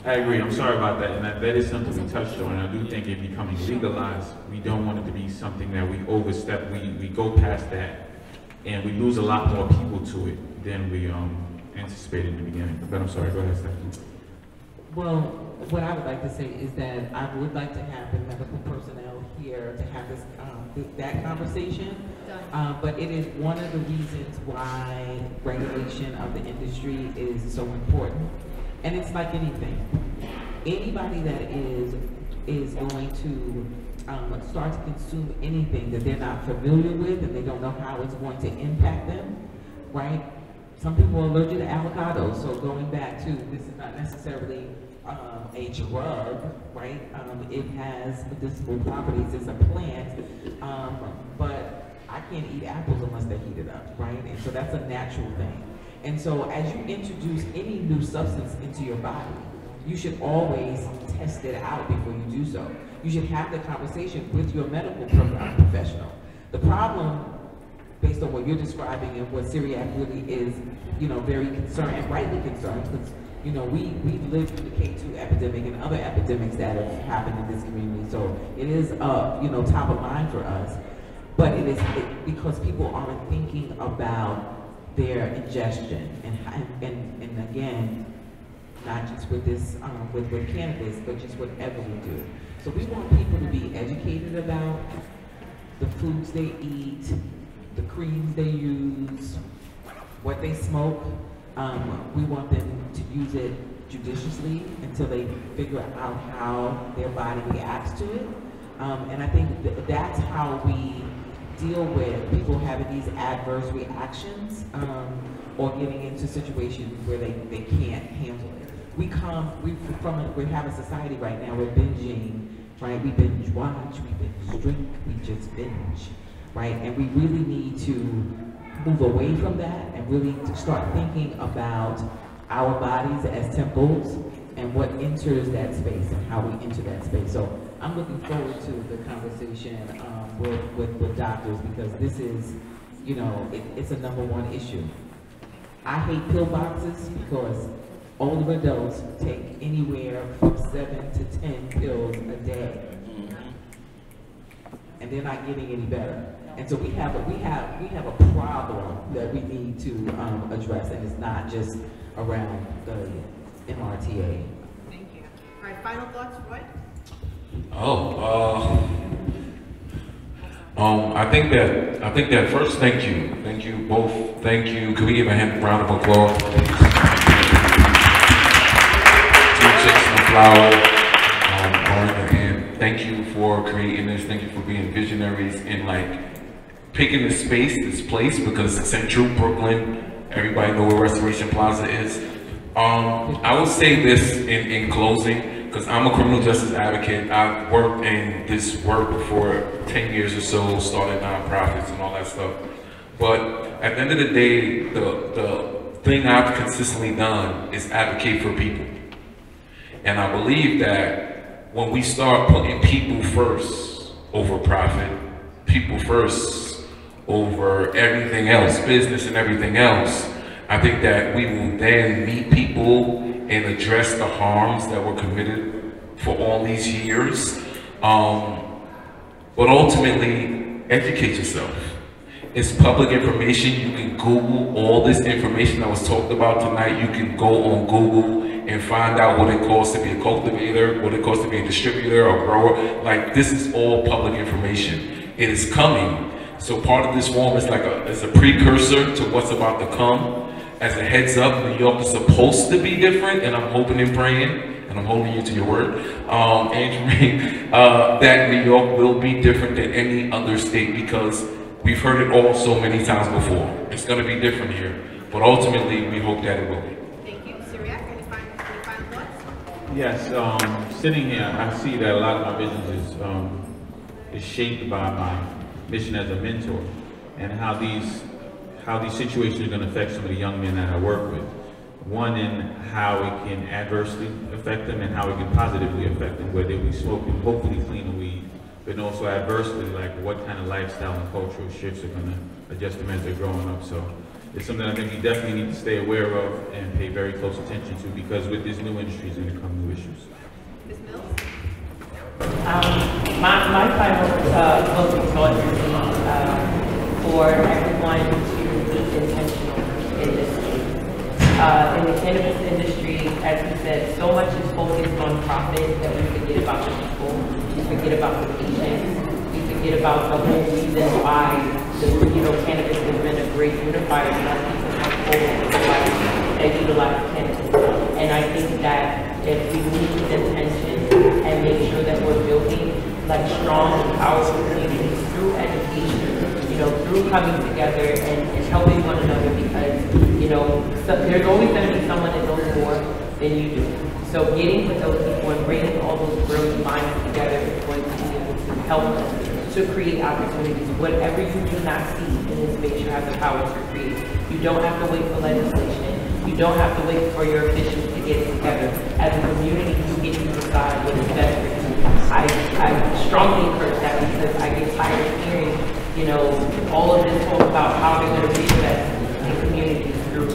Speaker 5: I agree, I'm sorry about that, and that, that is something we touched on, and I do think it becoming legalized, we don't want it to be something that we overstep, we, we go past that, and we lose a lot more people to it than we, um, anticipated in the beginning, but I'm sorry, go ahead, Stefanie.
Speaker 4: Well, what I would like to say is that I would like to have the medical personnel here to have this, um, that conversation. Uh, but it is one of the reasons why regulation of the industry is so important. And it's like anything. Anybody that is, is going to, um, start to consume anything that they're not familiar with and they don't know how it's going to impact them, right? Some people are allergic to avocados, so going back to, this is not necessarily, um, a drug, right? Um, it has medicinal properties, it's a plant, um, but I can't eat apples unless they're heated up, right? And so that's a natural thing. And so as you introduce any new substance into your body, you should always test it out before you do so. You should have the conversation with your medical professional. The problem based on what you're describing and what Cyriac really is, you know, very concerned and rightly concerned because, you know, we, we lived through the K2 epidemic and other epidemics that have happened in this community. So it is, uh, you know, top of mind for us. But it is it, because people aren't thinking about their ingestion and, and, and, again, not just with this, um, with, with cannabis, but just whatever we do. So we want people to be educated about the foods they eat, the creams they use, what they smoke. Um, we want them to use it judiciously until they figure out how their body reacts to it. Um, and I think th- that's how we deal with people having these adverse reactions um, or getting into situations where they, they can't handle it. We come, we from a, we have a society right now, we're binging, right? We binge watch, we binge drink, we just binge, right? And we really need to move away from that and really to start thinking about our bodies as temples and what enters that space and how we enter that space. So I'm looking forward to the conversation um, with, with, with doctors because this is, you know, it, it's a number one issue. I hate pill boxes because older adults take anywhere from seven to ten pills a day. And they're not getting any better. And so we have, a we have, we have a problem that we need to um, address, and it's not just around the MRTA.
Speaker 9: Thank you. All right, final thoughts, Roy?
Speaker 10: Oh, uh, um, I think that, I think that first, thank you. Thank you both. Thank you. Can we give a hand, round of applause? Two chicks and a flower. Um, Martha, and thank you for creating this. Thank you for being visionaries and like picking the space, this place, because central Brooklyn. Everybody know where Restoration Plaza is. Um, I will say this in, in closing, because I'm a criminal justice advocate. I've worked in this work for 10 years or so, started nonprofits and all that stuff. But at the end of the day, the, the thing I've consistently done is advocate for people. And I believe that when we start putting people first over profit, people first over everything else, business and everything else, I think that we will then meet people and address the harms that were committed for all these years. Um, but ultimately, educate yourself. It's public information. You can Google all this information that was talked about tonight. You can go on Google and find out what it costs to be a cultivator, what it costs to be a distributor or grower. Like this is all public information. It is coming. So part of this forum is like a, is a precursor to what's about to come. As a heads up, New York is supposed to be different, and I'm hoping and praying, and I'm holding you to your word, um, Andrew, uh, that New York will be different than any other state because we've heard it all so many times before. It's going to be different here, but ultimately, we hope that it will be.
Speaker 9: Thank you. Cyriac, any final, any final thoughts?
Speaker 5: Yes, um, sitting here, I see that a lot of my vision is, um, is shaped by my mission as a mentor and how these, how these situations are gonna affect some of the young men that I work with. One in how it can adversely affect them and how it can positively affect them, whether be smoking hopefully cleaner weed, but also adversely, like what kind of lifestyle and cultural shifts are gonna adjust them as they're growing up. So it's something I think we definitely need to stay aware of and pay very close attention to because with this new industry is going to come new issues.
Speaker 9: Ms. Mills?
Speaker 6: Um, my, my final, uh, closing thought be, uh, for everyone to be intentional in this space. Uh, in the cannabis industry, as we said, so much is focused on profit that we forget about the people, we forget about the patients, we forget about the whole reason why the, you know, cannabis has been a great unifier in our people and utilize cannabis. And I think that if we meet with intention sure that we're building like strong and powerful communities through education, you know, through coming together and, and helping one another because, you know, so there's always going to be someone that knows more than you do. So getting with those people and bringing all those brilliant minds together is going to be able to help us to create opportunities. Whatever you do not see in this space, you have the power to create. You don't have to wait for legislation. You don't have to wait for your officials to get together. As a community, you get to decide what is best for you. I, I strongly encourage that because I get tired of hearing, you know, all of this talk about how they're going to reinvest in communities through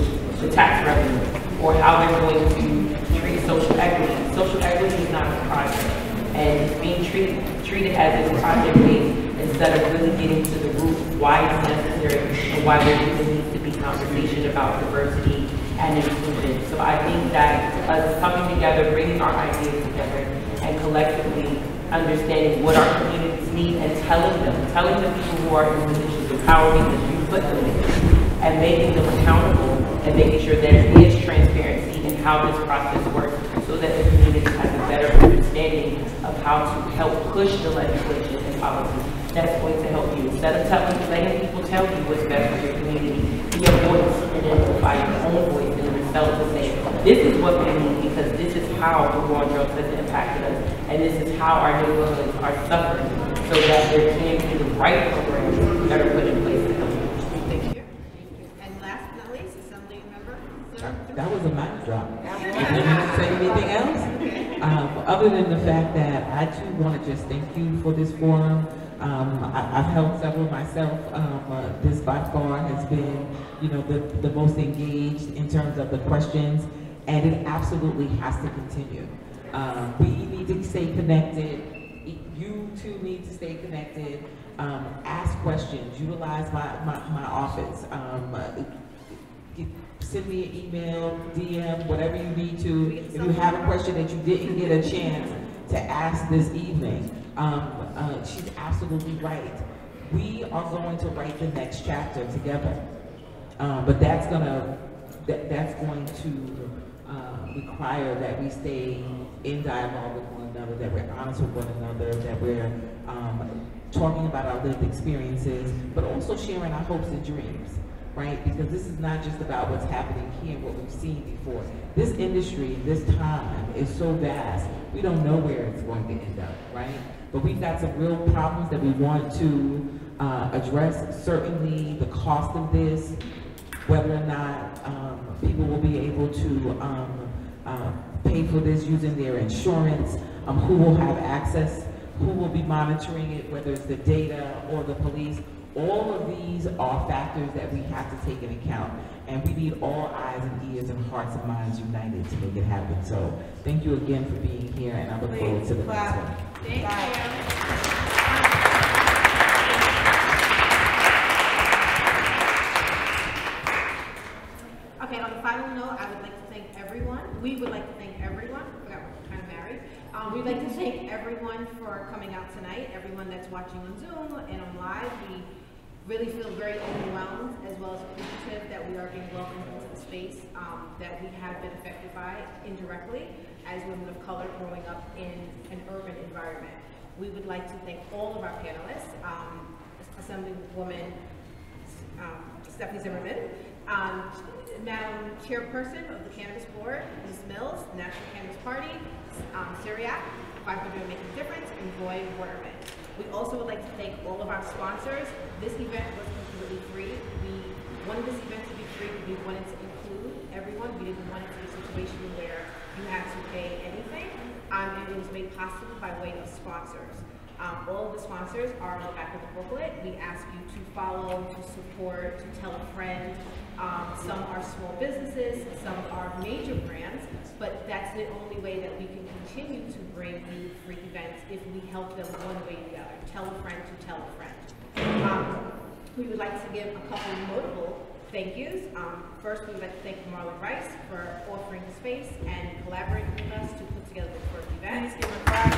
Speaker 6: the tax revenue or how they're going to treat social equity. Social equity is not a project and being treated, treated as a project based instead of really getting to the root why it's necessary and why there even needs to be conversation about diversity and inclusion. So I think that us coming together, bringing our ideas together, and collectively understanding what our communities need and telling them, telling the people who are in positions of power because you put them in, and making them accountable and making sure there is transparency in how this process works so that the community has a better understanding of how to help push the legislation and policies that's going to help you. Instead of telling, letting people tell you what's best for your community, be a voice and amplify your own voice and yourself to say, this is what we need because this is how the war on drugs has impacted us and this is how our neighborhoods are suffering so that there can be the right programs that are put in place to help you.
Speaker 9: Thank you. And last but not least, Assembly Member?
Speaker 4: That was a mic drop. You didn't say anything else? Um, other than the fact that I too want to just thank you for this forum. Um, I, I've held several myself. Um, uh, this by far has been, you know, the, the most engaged in terms of the questions, and it absolutely has to continue. Um, we need to stay connected. You two need to stay connected. Um, ask questions. Utilize my, my, my office. Um, uh, get- send me an email, DM, whatever you need to. If you have a question that you didn't get a chance to ask this evening, um, uh, she's absolutely right. We are going to write the next chapter together. Um, but that's gonna, that, that's going to, uh, require that we stay in dialogue with one another, that we're honest with one another, that we're, um, talking about our lived experiences, but also sharing our hopes and dreams right? Because this is not just about what's happening here what we've seen before. This industry, this time is so vast, we don't know where it's going to end up, right? But we've got some real problems that we want to uh, address. Certainly the cost of this, whether or not um, people will be able to um, uh, pay for this using their insurance, um, who will have access, who will be monitoring it, whether it's the data or the police. All of these are factors that we have to take into account, and we need all eyes and ears and hearts and minds united to make it happen. So thank you again for being here, and I look forward to the next one.
Speaker 9: Thank you. Okay, on a final note, I would like to thank everyone. We would like to thank everyone. I forgot we're kind of married. Um, we'd like to thank everyone for coming out tonight, everyone that's watching on Zoom and on live. We really feel very overwhelmed as well as appreciative that we are being welcomed into the space um, that we have been affected by indirectly as women of color growing up in an urban environment. We would like to thank all of our panelists, um, Assemblywoman um, Stefanie Zinerman, um, Madam Chairperson of the Cannabis Board, Ms. Mills, National Cannabis Party, um, Cyriac, 500 Making a Difference, and Roy Waterman. We also would like to thank all of our sponsors. This event was completely free. We wanted this event to be free, we wanted to include everyone. We didn't want it to be a situation where you had to pay anything, um, and it was made possible by way of sponsors. Um, all of the sponsors are on the back of the booklet. We ask you to follow, to support, to tell a friend, Um, some are small businesses, some are major brands, but that's the only way that we can continue to bring new free events if we help them one way or the other. Tell a friend to tell a friend. Um, we would like to give a couple notable thank yous. Um, first, we would like to thank Marlon Rice for offering space and collaborating with us to put together the first event.
Speaker 1: Please give a round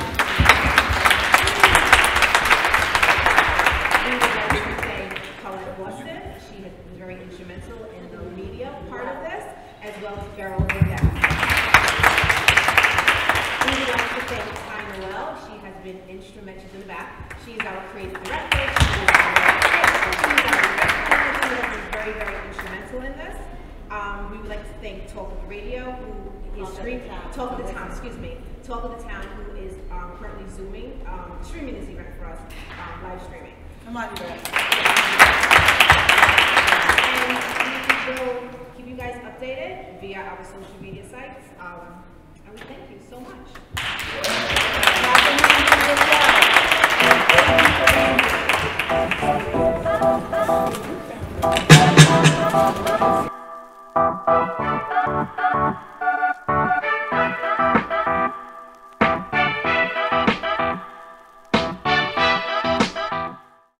Speaker 9: We would like to thank Colette Boston. She has been very instrumental in the media part of this, as well as Beryl Burdett. We would like to thank Ty Noel. She has been instrumental in the back. She is our creative director. She is our, she director. She has been very, very instrumental in this. Um, we would like to thank Talk of the Radio, who is
Speaker 1: Talk of the
Speaker 9: streaming. Talk of the Town, excuse me, Talk of the Town, who is um, currently zooming, um, streaming this event for us, um, live streaming.
Speaker 1: Come on, Yvette.
Speaker 9: And we will keep you guys updated via our social media sites thank you so much.